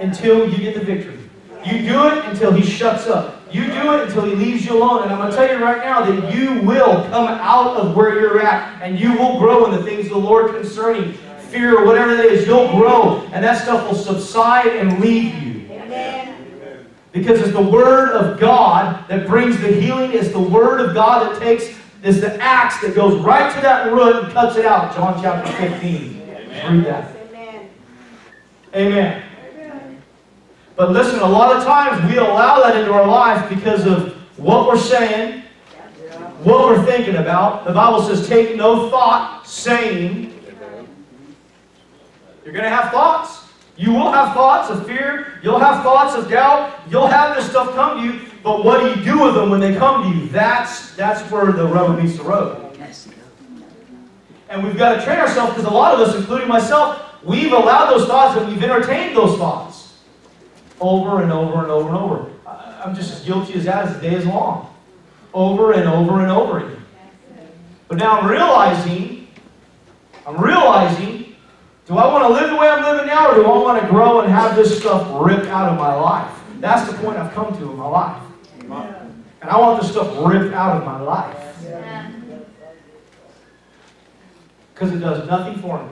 until you get the victory. You do it until he shuts up. You do it until He leaves you alone. And I'm going to tell you right now that you will come out of where you're at and you will grow in the things of the Lord concerning fear or whatever it is. You'll grow and that stuff will subside and leave you. Amen. Because it's the Word of God that brings the healing. It's the Word of God that takes, it's the axe that goes right to that root and cuts it out. John chapter 15. Read that. Amen. Amen. But listen, a lot of times we allow that into our life because of what we're saying, what we're thinking about. The Bible says, take no thought saying. You're going to have thoughts. You will have thoughts of fear. You'll have thoughts of doubt. You'll have this stuff come to you. But what do you do with them when they come to you? That's, that's where the rubber meets the road. And we've got to train ourselves because a lot of us, including myself, we've allowed those thoughts and we've entertained those thoughts over and over and over and over. I'm just as guilty as that as the day is long. Over and over and over again. But now I'm realizing, I'm realizing, do I want to live the way I'm living now or do I want to grow and have this stuff ripped out of my life? That's the point I've come to in my life. And I want this stuff ripped out of my life. Because it does nothing for me.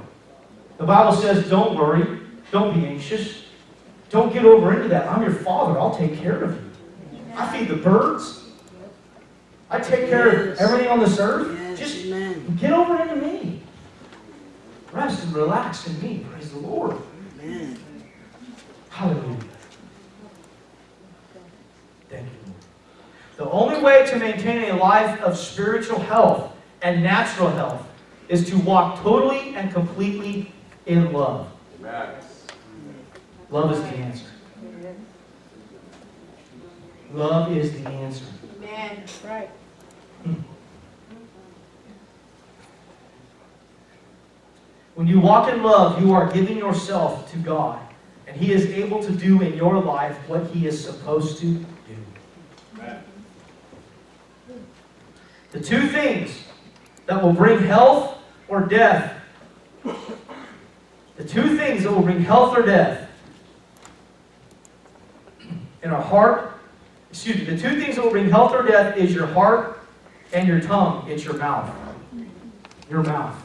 The Bible says, don't worry, don't be anxious, don't get over into that. I'm your father, I'll take care of you. I feed the birds, I take care of everything on this earth. Yes, Just amen. get over into me. Rest and relax in me. Praise the Lord. Amen. Hallelujah. Thank you, Lord. The only way to maintain a life of spiritual health and natural health is to walk totally and completely in love. Love is the answer. Love is the answer. Amen. Right. Hmm. When you walk in love, you are giving yourself to God, and He is able to do in your life what He is supposed to do. The two things that will bring health or death, the two things that will bring health or death in our heart, excuse me, the two things that will bring health or death is your heart and your tongue. It's your mouth. Your mouth.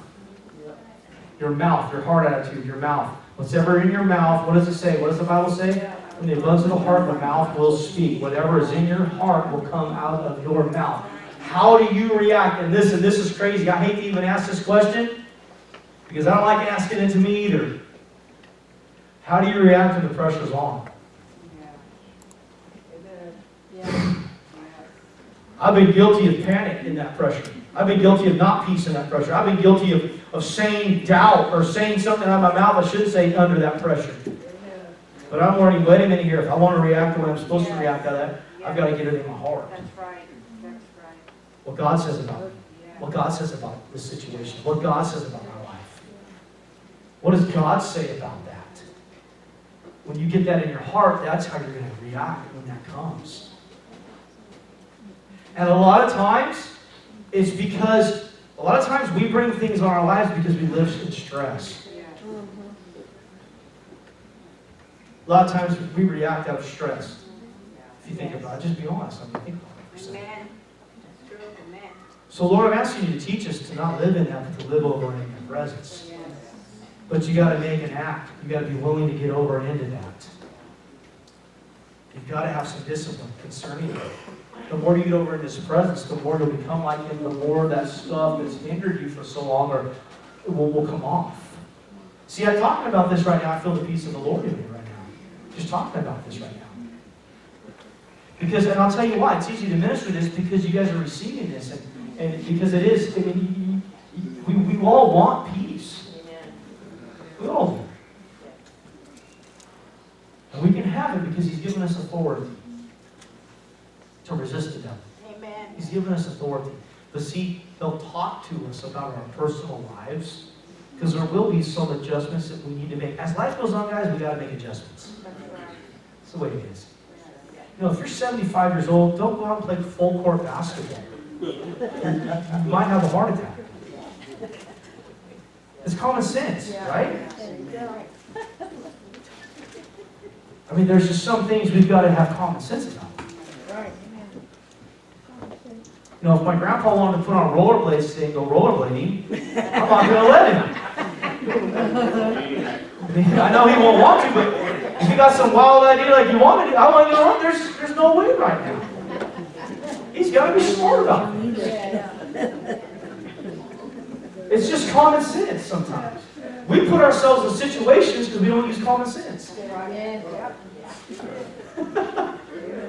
Your mouth, your heart attitude, your mouth. Whatever in your mouth, what does it say? What does the Bible say? When the abundance of the heart, the mouth will speak. Whatever is in your heart will come out of your mouth. How do you react? And this, and this is crazy. I hate to even ask this question because I don't like asking it to me either. How do you react when the pressure's on? I've been guilty of panic in that pressure. I've been guilty of not peace in that pressure. I've been guilty of, of saying doubt or saying something out of my mouth I shouldn't say under that pressure. But I'm learning, wait a minute here, if I want to react the way I'm supposed to react out of that, I've got to get it in my heart. That's right. That's right. What God says about it. What God says about this situation. What God says about my life. What does God say about that? When you get that in your heart, that's how you're going to react when that comes. And a lot of times, it's because, a lot of times we bring things on our lives because we live in stress. A lot of times we react out of stress. If you think about it, just be honest. I mean, think about it for a second. Amen. That's true. Amen. So, Lord, I'm asking you to teach us to not live in that, but to live over in your presence. But you got to make an act. You got to be willing to get over and into that. You've got to have some discipline concerning it. The more you get over in His presence, the more you'll become like Him. The more that stuff that's hindered you for so long or will, will come off. See, I'm talking about this right now. I feel the peace of the Lord in me right now. Just talking about this right now. Because, and I'll tell you why, it's easy to minister this because you guys are receiving this. And, and because it is, I mean, we, we all want peace. We all do. And we can have it because He's given us authority to resist the devil. Amen. He's given us authority. But see, He'll talk to us about our personal lives because there will be some adjustments that we need to make. As life goes on, guys, we got to make adjustments. That's the way it is. You know, if you're 75 years old, don't go out and play full court basketball. You might have a heart attack. It's common sense, right? I mean, there's just some things we've got to have common sense about. Right. You know, if my grandpa wanted to put on rollerblades today and go rollerblading, I'm not gonna let him. I know he won't want to, but if you got some wild idea like you want to do, I want you to know, there's, there's no way right now. He's gotta be smart about it. It's just common sense sometimes. We put ourselves in situations because we don't use common sense.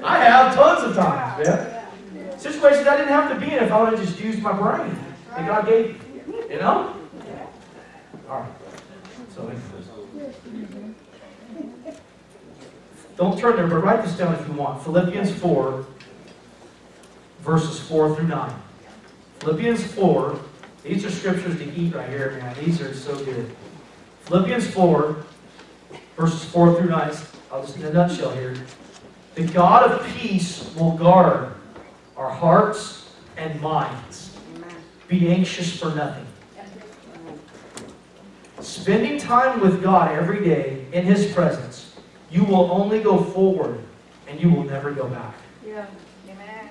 I have tons of times, man. Situations I didn't have to be in if I would have just used my brain that God gave. You know? All right. So, don't turn there, but write this down if you want. Philippians 4, verses 4 through 9. Philippians 4, these are scriptures to eat right here, man. These are so good. Philippians 4, verses 4 through 9. I'll just in a nutshell here. The God of peace will guard our hearts and minds. Be anxious for nothing. Spending time with God every day in His presence, you will only go forward and you will never go back. Yeah. Amen.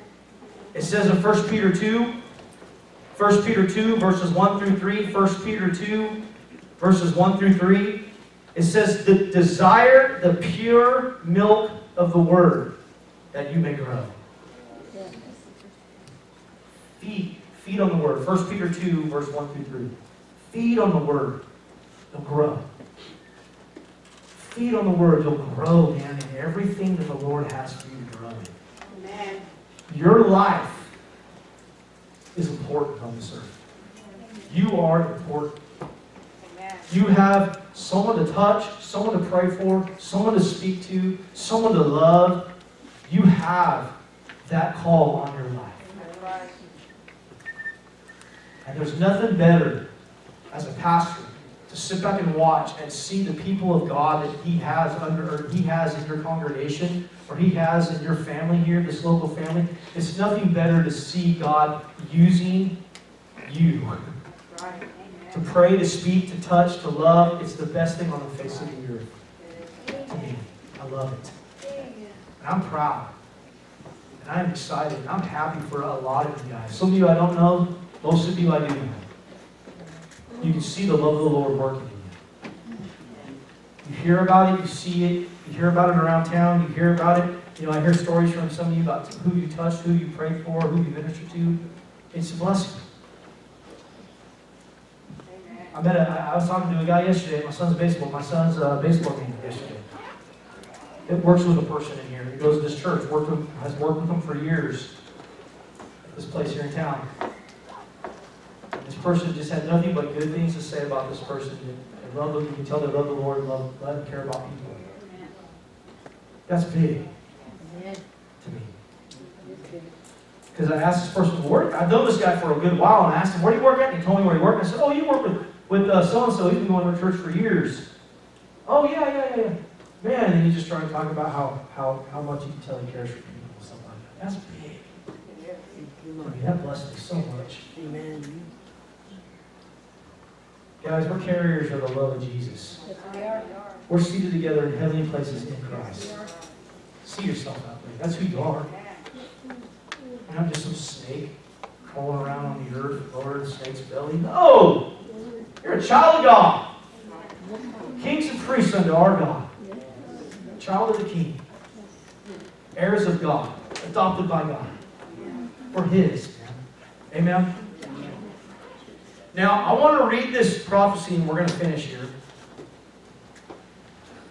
It says in 1 Peter 2, 1 Peter 2, verses 1 through 3, 1 Peter 2, verses 1 through 3, it says, the desire the pure milk of the word that you may grow. Feed, feed on the word. 1 Peter 2, verse 1 through 3. Feed on the word. You'll grow. Feed on the word. You'll grow, man, in everything that the Lord has for you to grow in. Amen. Your life is important on this earth. You are important. Amen. You have someone to touch, someone to pray for, someone to speak to, someone to love. You have that call on your life. And there's nothing better as a pastor to sit back and watch and see the people of God that He has under, or He has in your congregation, or He has in your family here, this local family. It's nothing better to see God using you to pray, to speak, to touch, to love. It's the best thing on the face of the earth. I love it. And I'm proud. And I'm excited. And I'm happy for a lot of you guys. Some of you I don't know. Most of you I do know. You can see the love of the Lord working in you. You hear about it, you see it, you hear about it around town, you hear about it. You know, I hear stories from some of you about who you touched, who you prayed for, who you ministered to. It's a blessing. I met a, I was talking to a guy yesterday, my son's baseball, my son's uh, baseball team yesterday. It works with a person in here. He goes to this church, worked with, has worked with them for years. This place here in town. This person just had nothing but good things to say about this person. They love, them. you can tell they love the Lord, love, love and care about people. That's big to me. Because I asked this person to work. I've known this guy for a good while, and I asked him, where do you work at? And he told me where he worked. I said, oh, you work with, with uh, so-and-so. He's been going to church for years. Oh, yeah, yeah, yeah. Man, and he just started talking about how, how, how much he can tell he cares for people and stuff like that. That's big. I mean, that blessed me so much. Amen. Guys, we're carriers of the love of Jesus. We are. Seated together in heavenly places in Christ. See yourself out there. That's who you are. You're not just some snake crawling around on the earth, lower the snake's belly. No! You're a child of God. Kings and priests unto our God. Child of the King. Heirs of God. Adopted by God. We're His. Amen? Now, I want to read this prophecy and we're going to finish here.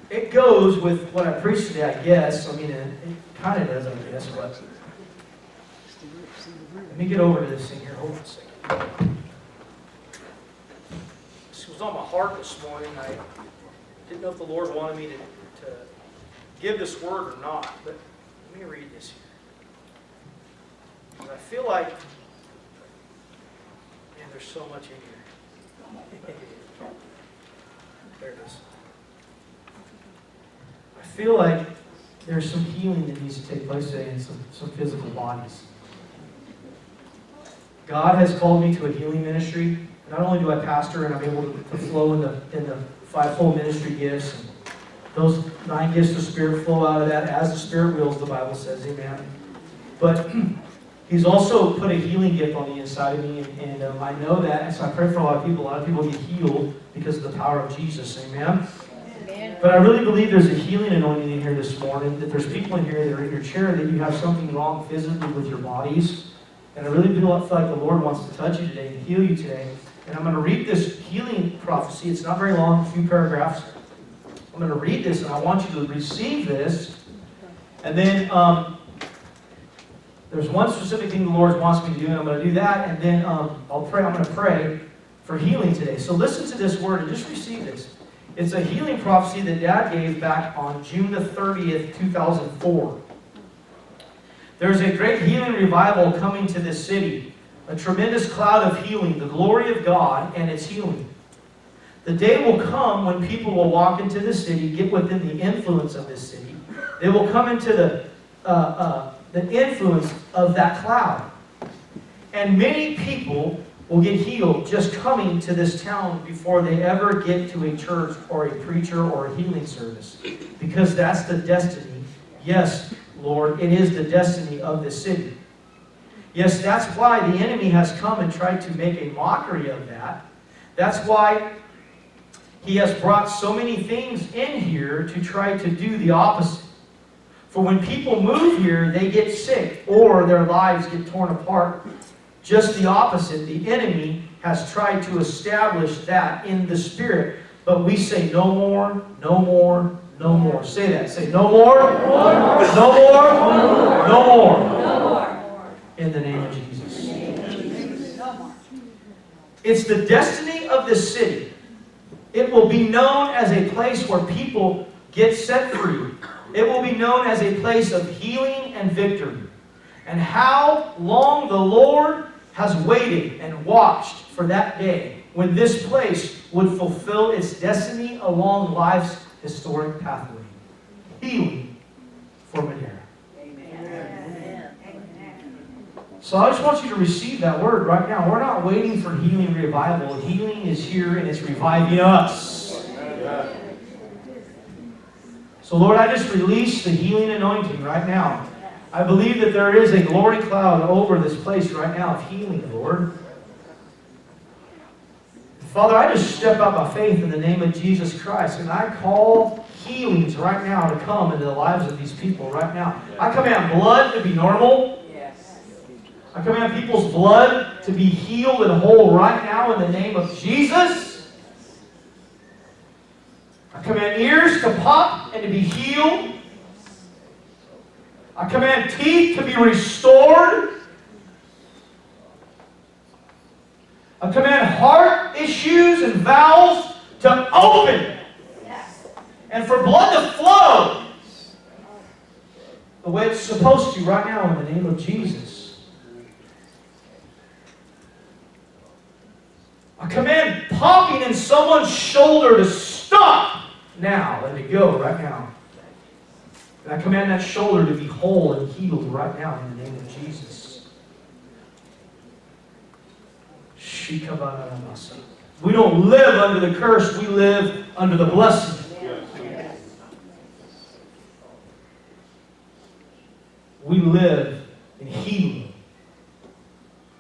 It goes with what I preached today, I guess. I mean, it, it kind of does, I guess, but let me get over to this thing here. Hold on a second. This was on my heart this morning. I didn't know if the Lord wanted me to, to give this word or not, but let me read this here. I feel like, man, there's so much in here. There it is. I feel like there's some healing that needs to take place today in some, some physical bodies. God has called me to a healing ministry. Not only do I pastor and I'm able to, to flow in the, in the fivefold ministry gifts, and those nine gifts of Spirit flow out of that as the Spirit wills, the Bible says, amen. But He's also put a healing gift on the inside of me, and, and um, I know that, and so I pray for a lot of people. A lot of people get healed because of the power of Jesus. Amen. Amen. But I really believe there's a healing anointing in here this morning, that there's people in here that are in your chair that you have something wrong physically with your bodies. And I really feel feel like the Lord wants to touch you today and heal you today. And I'm going to read this healing prophecy. It's not very long, a few paragraphs. I'm going to read this, and I want you to receive this. And then um, there's one specific thing the Lord wants me to do, and I'm going to do that. And then um, I'll pray. I'm going to pray for healing today. So listen to this word and just receive this. It's a healing prophecy that Dad gave back on June the 30th, 2004. There's a great healing revival coming to this city, a tremendous cloud of healing, the glory of God and its healing. The day will come when people will walk into the city, get within the influence of this city. They will come into the, uh, uh, the influence of that cloud. And many people will get healed just coming to this town before they ever get to a church or a preacher or a healing service. Because that's the destiny. Yes, Lord, it is the destiny of this city. Yes, that's why the enemy has come and tried to make a mockery of that. That's why he has brought so many things in here to try to do the opposite. For when people move here, they get sick or their lives get torn apart. Just the opposite. The enemy has tried to establish that in the spirit. But we say no more, no more, no more. Say that. Say no more, no more, no more, no more. In the name of Jesus. It's the destiny of this city. It will be known as a place where people get set free. It will be known as a place of healing and victory. And how long the Lord has waited and watched for that day when this place would fulfill its destiny along life's historic pathway. Healing for Madera. So I just want you to receive that word right now. We're not waiting for healing revival. Healing is here and it's reviving us. So Lord, I just release the healing anointing right now. I believe that there is a glory cloud over this place right now of healing, Lord. Father, I just step out by faith in the name of Jesus Christ, and I call healings right now to come into the lives of these people right now. I command blood to be normal. I command people's blood to be healed and whole right now in the name of Jesus. Command ears to pop and to be healed. I command teeth to be restored. I command heart issues and valves to open and for blood to flow the way it's supposed to right now in the name of Jesus. I command popping in someone's shoulder to stop now. Let it go right now. And I command that shoulder to be whole and healed right now in the name of Jesus. We don't live under the curse, we live under the blessing. We live in healing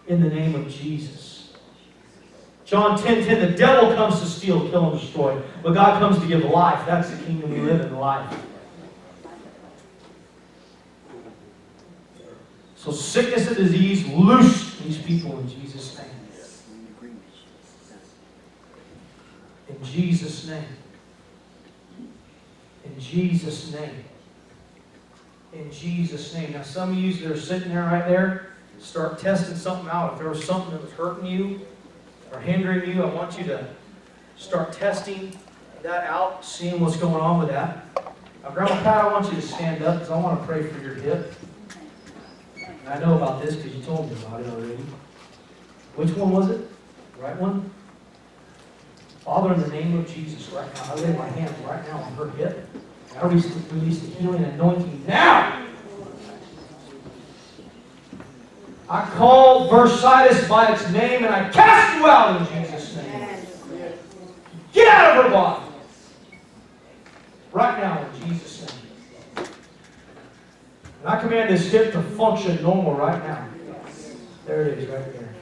in the name of Jesus. John 10 10, the devil comes to steal, kill, and destroy, but God comes to give life. That's the kingdom we live in, life. So sickness and disease, loose these people in Jesus' name. In Jesus' name. In Jesus' name. In Jesus' name. Now, some of you that are sitting there right there, start testing something out. If there was something that was hurting you or hindering you, I want you to start testing that out, seeing what's going on with that. Now, Grandma Pat, I want you to stand up because I want to pray for your hip. And I know about this because you told me about it already. Which one was it? Right one? Father, in the name of Jesus, right now, I lay my hands right now on her hip. I release the healing anointing now. I call bursitis by its name and I cast you out in Jesus' name. Get out of her body. Right now in Jesus' name. And I command this hip to function normal right now. There it is, right there.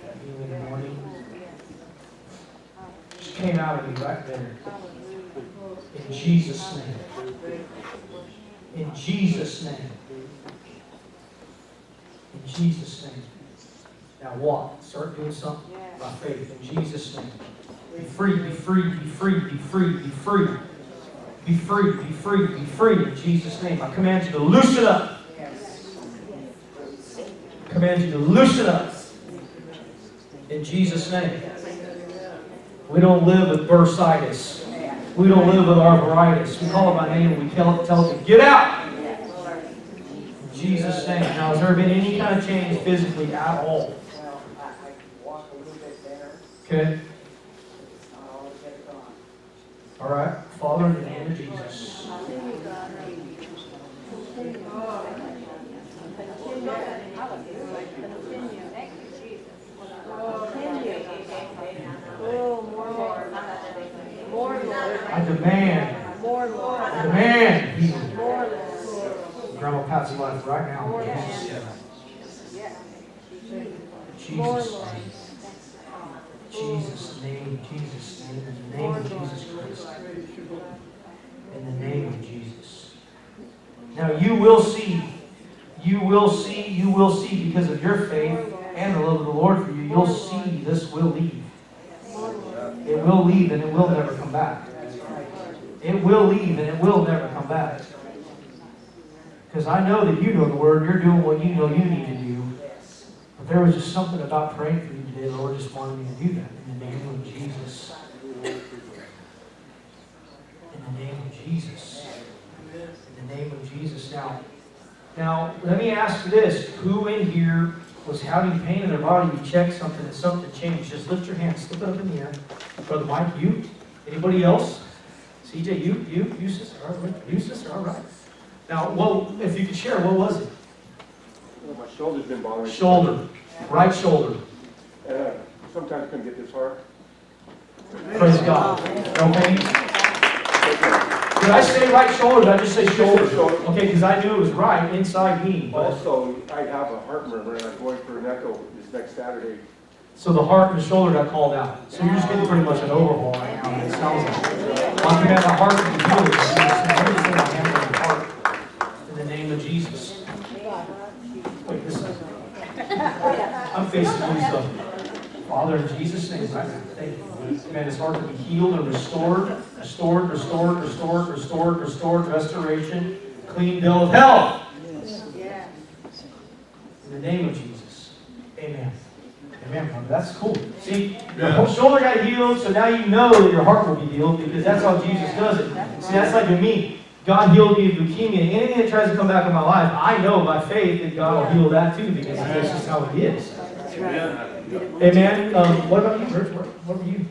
Just came out of me right there. In Jesus' name. In Jesus' name. In Jesus' name. Now walk. Start doing something by faith. In Jesus' name. Be free, be free, be free, be free, be free. Be free, be free, be free in Jesus' name. I command you to loosen up. I command you to loosen up. In Jesus' name. We don't live with bursitis. We don't live with arthritis. We call it by name and we tell it, tell it to get out. Jesus' name. Now, has there been any kind of change physically at all? Okay? All right. Father, in the name of Jesus. I demand, I demand healing. More, Lord. Grandma Pat's life right now. in Jesus' name. Jesus' name. Jesus' name, Jesus' name, in the name of Jesus Christ. In the name of Jesus. Now you will see, you will see, you will see because of your faith and the love of the Lord for you, you'll see this will leave. It will leave and it will never come back. It will leave and it will never come back. Because I know that you know the word, you're doing what you know you need to do. But there was just something about praying for you today, the Lord just wanted me to do that in the name of Jesus. In the name of Jesus. In the name of Jesus. Now, now let me ask you this: Who in here was having pain in their body? You checked something and something changed. Just lift your hand, slip it up in the air. Brother Mike, you? Anybody else? CJ, you, you, you, sister, all right, you, sister, all right. Now, well, if you could share, what was it? Well, my shoulder's been bothering me. Shoulder, right shoulder. Uh, Sometimes couldn't get this far. Praise God. No pain? Did I say right shoulder, did I just say shoulder? Okay, because I knew it was right, inside me. but- Also, I have a heart murmur and I'm going for an echo this next Saturday. So the heart and the shoulder got called out. So you're just getting pretty much an overhaul right now, it sounds like. Well, I command the heart to be healed. in Jesus' name. I'm just putting my hand on the heart in the name of Jesus. Wait, this is. I'm facing so. Father, in Jesus' name, now, thank you. Command his heart to be healed and restored, restored, restored, restored, restored, restored, restoration, clean bill of health. In the name of Jesus. Amen. Amen, brother. That's cool. See, your whole shoulder got healed, so now you know that your heart will be healed because that's how Jesus does it. See, that's like me. God healed me of leukemia. Anything that tries to come back in my life, I know by faith that God will heal that too because that's just how it is. That's right. Amen. Um, what about you, Rich? What, what were you?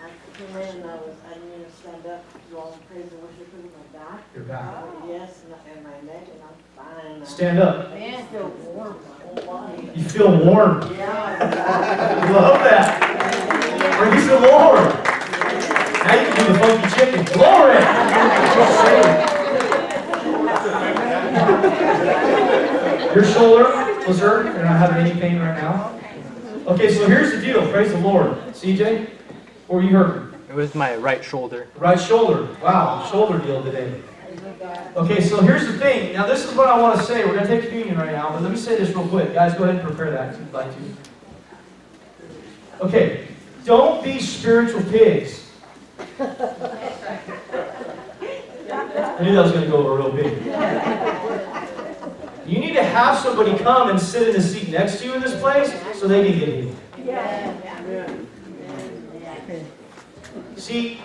I came in and I was, I didn't even stand up, do all the praise and worship with my back. You're back. Yes, and and my neck, and I'm fine. Stand up. Man, feel warm, my whole body. You feel warm. Yeah. Love that. Praise the Lord. Now you can do the funky chicken. Glory. Your shoulder was hurt. You're not having any pain right now. Okay, so here's the deal. Praise the Lord. CJ, where are you hurting? It was my right shoulder. Right shoulder. Wow, shoulder deal today. Okay, so here's the thing. Now, this is what I want to say. We're going to take communion right now, but let me say this real quick. Guys, go ahead and prepare that if you'd like to. Okay, don't be spiritual pigs. I knew that was going to go over real big. You need to have somebody come and sit in the seat next to you in this place so they can get healed. See,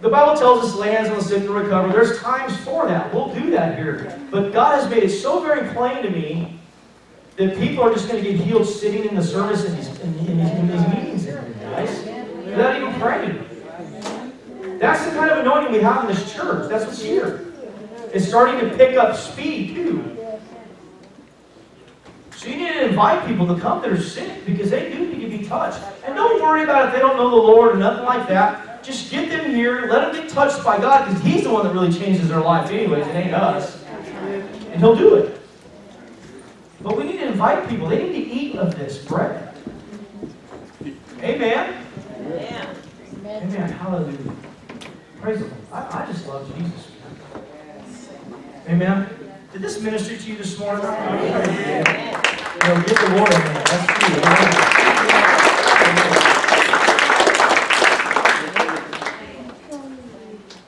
the Bible tells us lands on the sick and recover. There's times for that. We'll do that here. But God has made it so very plain to me that people are just going to get healed sitting in the service in these, in, these, in these meetings, guys, without even praying. That's the kind of anointing we have in this church. That's what's here. It's starting to pick up speed, too. So you need to invite people to come that are sick because they do need to be touched. And don't worry about if they don't know the Lord or nothing like that. Just get them here, let them get touched by God because He's the one that really changes their life anyways. It ain't us. And He'll do it. But we need to invite people. They need to eat of this bread. Amen. Yeah. Amen. Hallelujah. Praise the Lord. I, I just love Jesus. Amen. Did this minister to you this morning? You know, give the Lord a hand. That's true. Amen.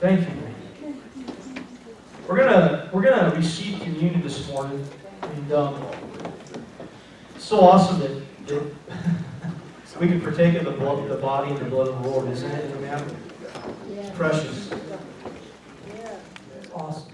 Thank you. We're gonna we're gonna receive communion this morning, and um, it's so awesome that, that we can partake of the blood, the body and the blood of the Lord, isn't it? Amen precious. Yeah. Awesome.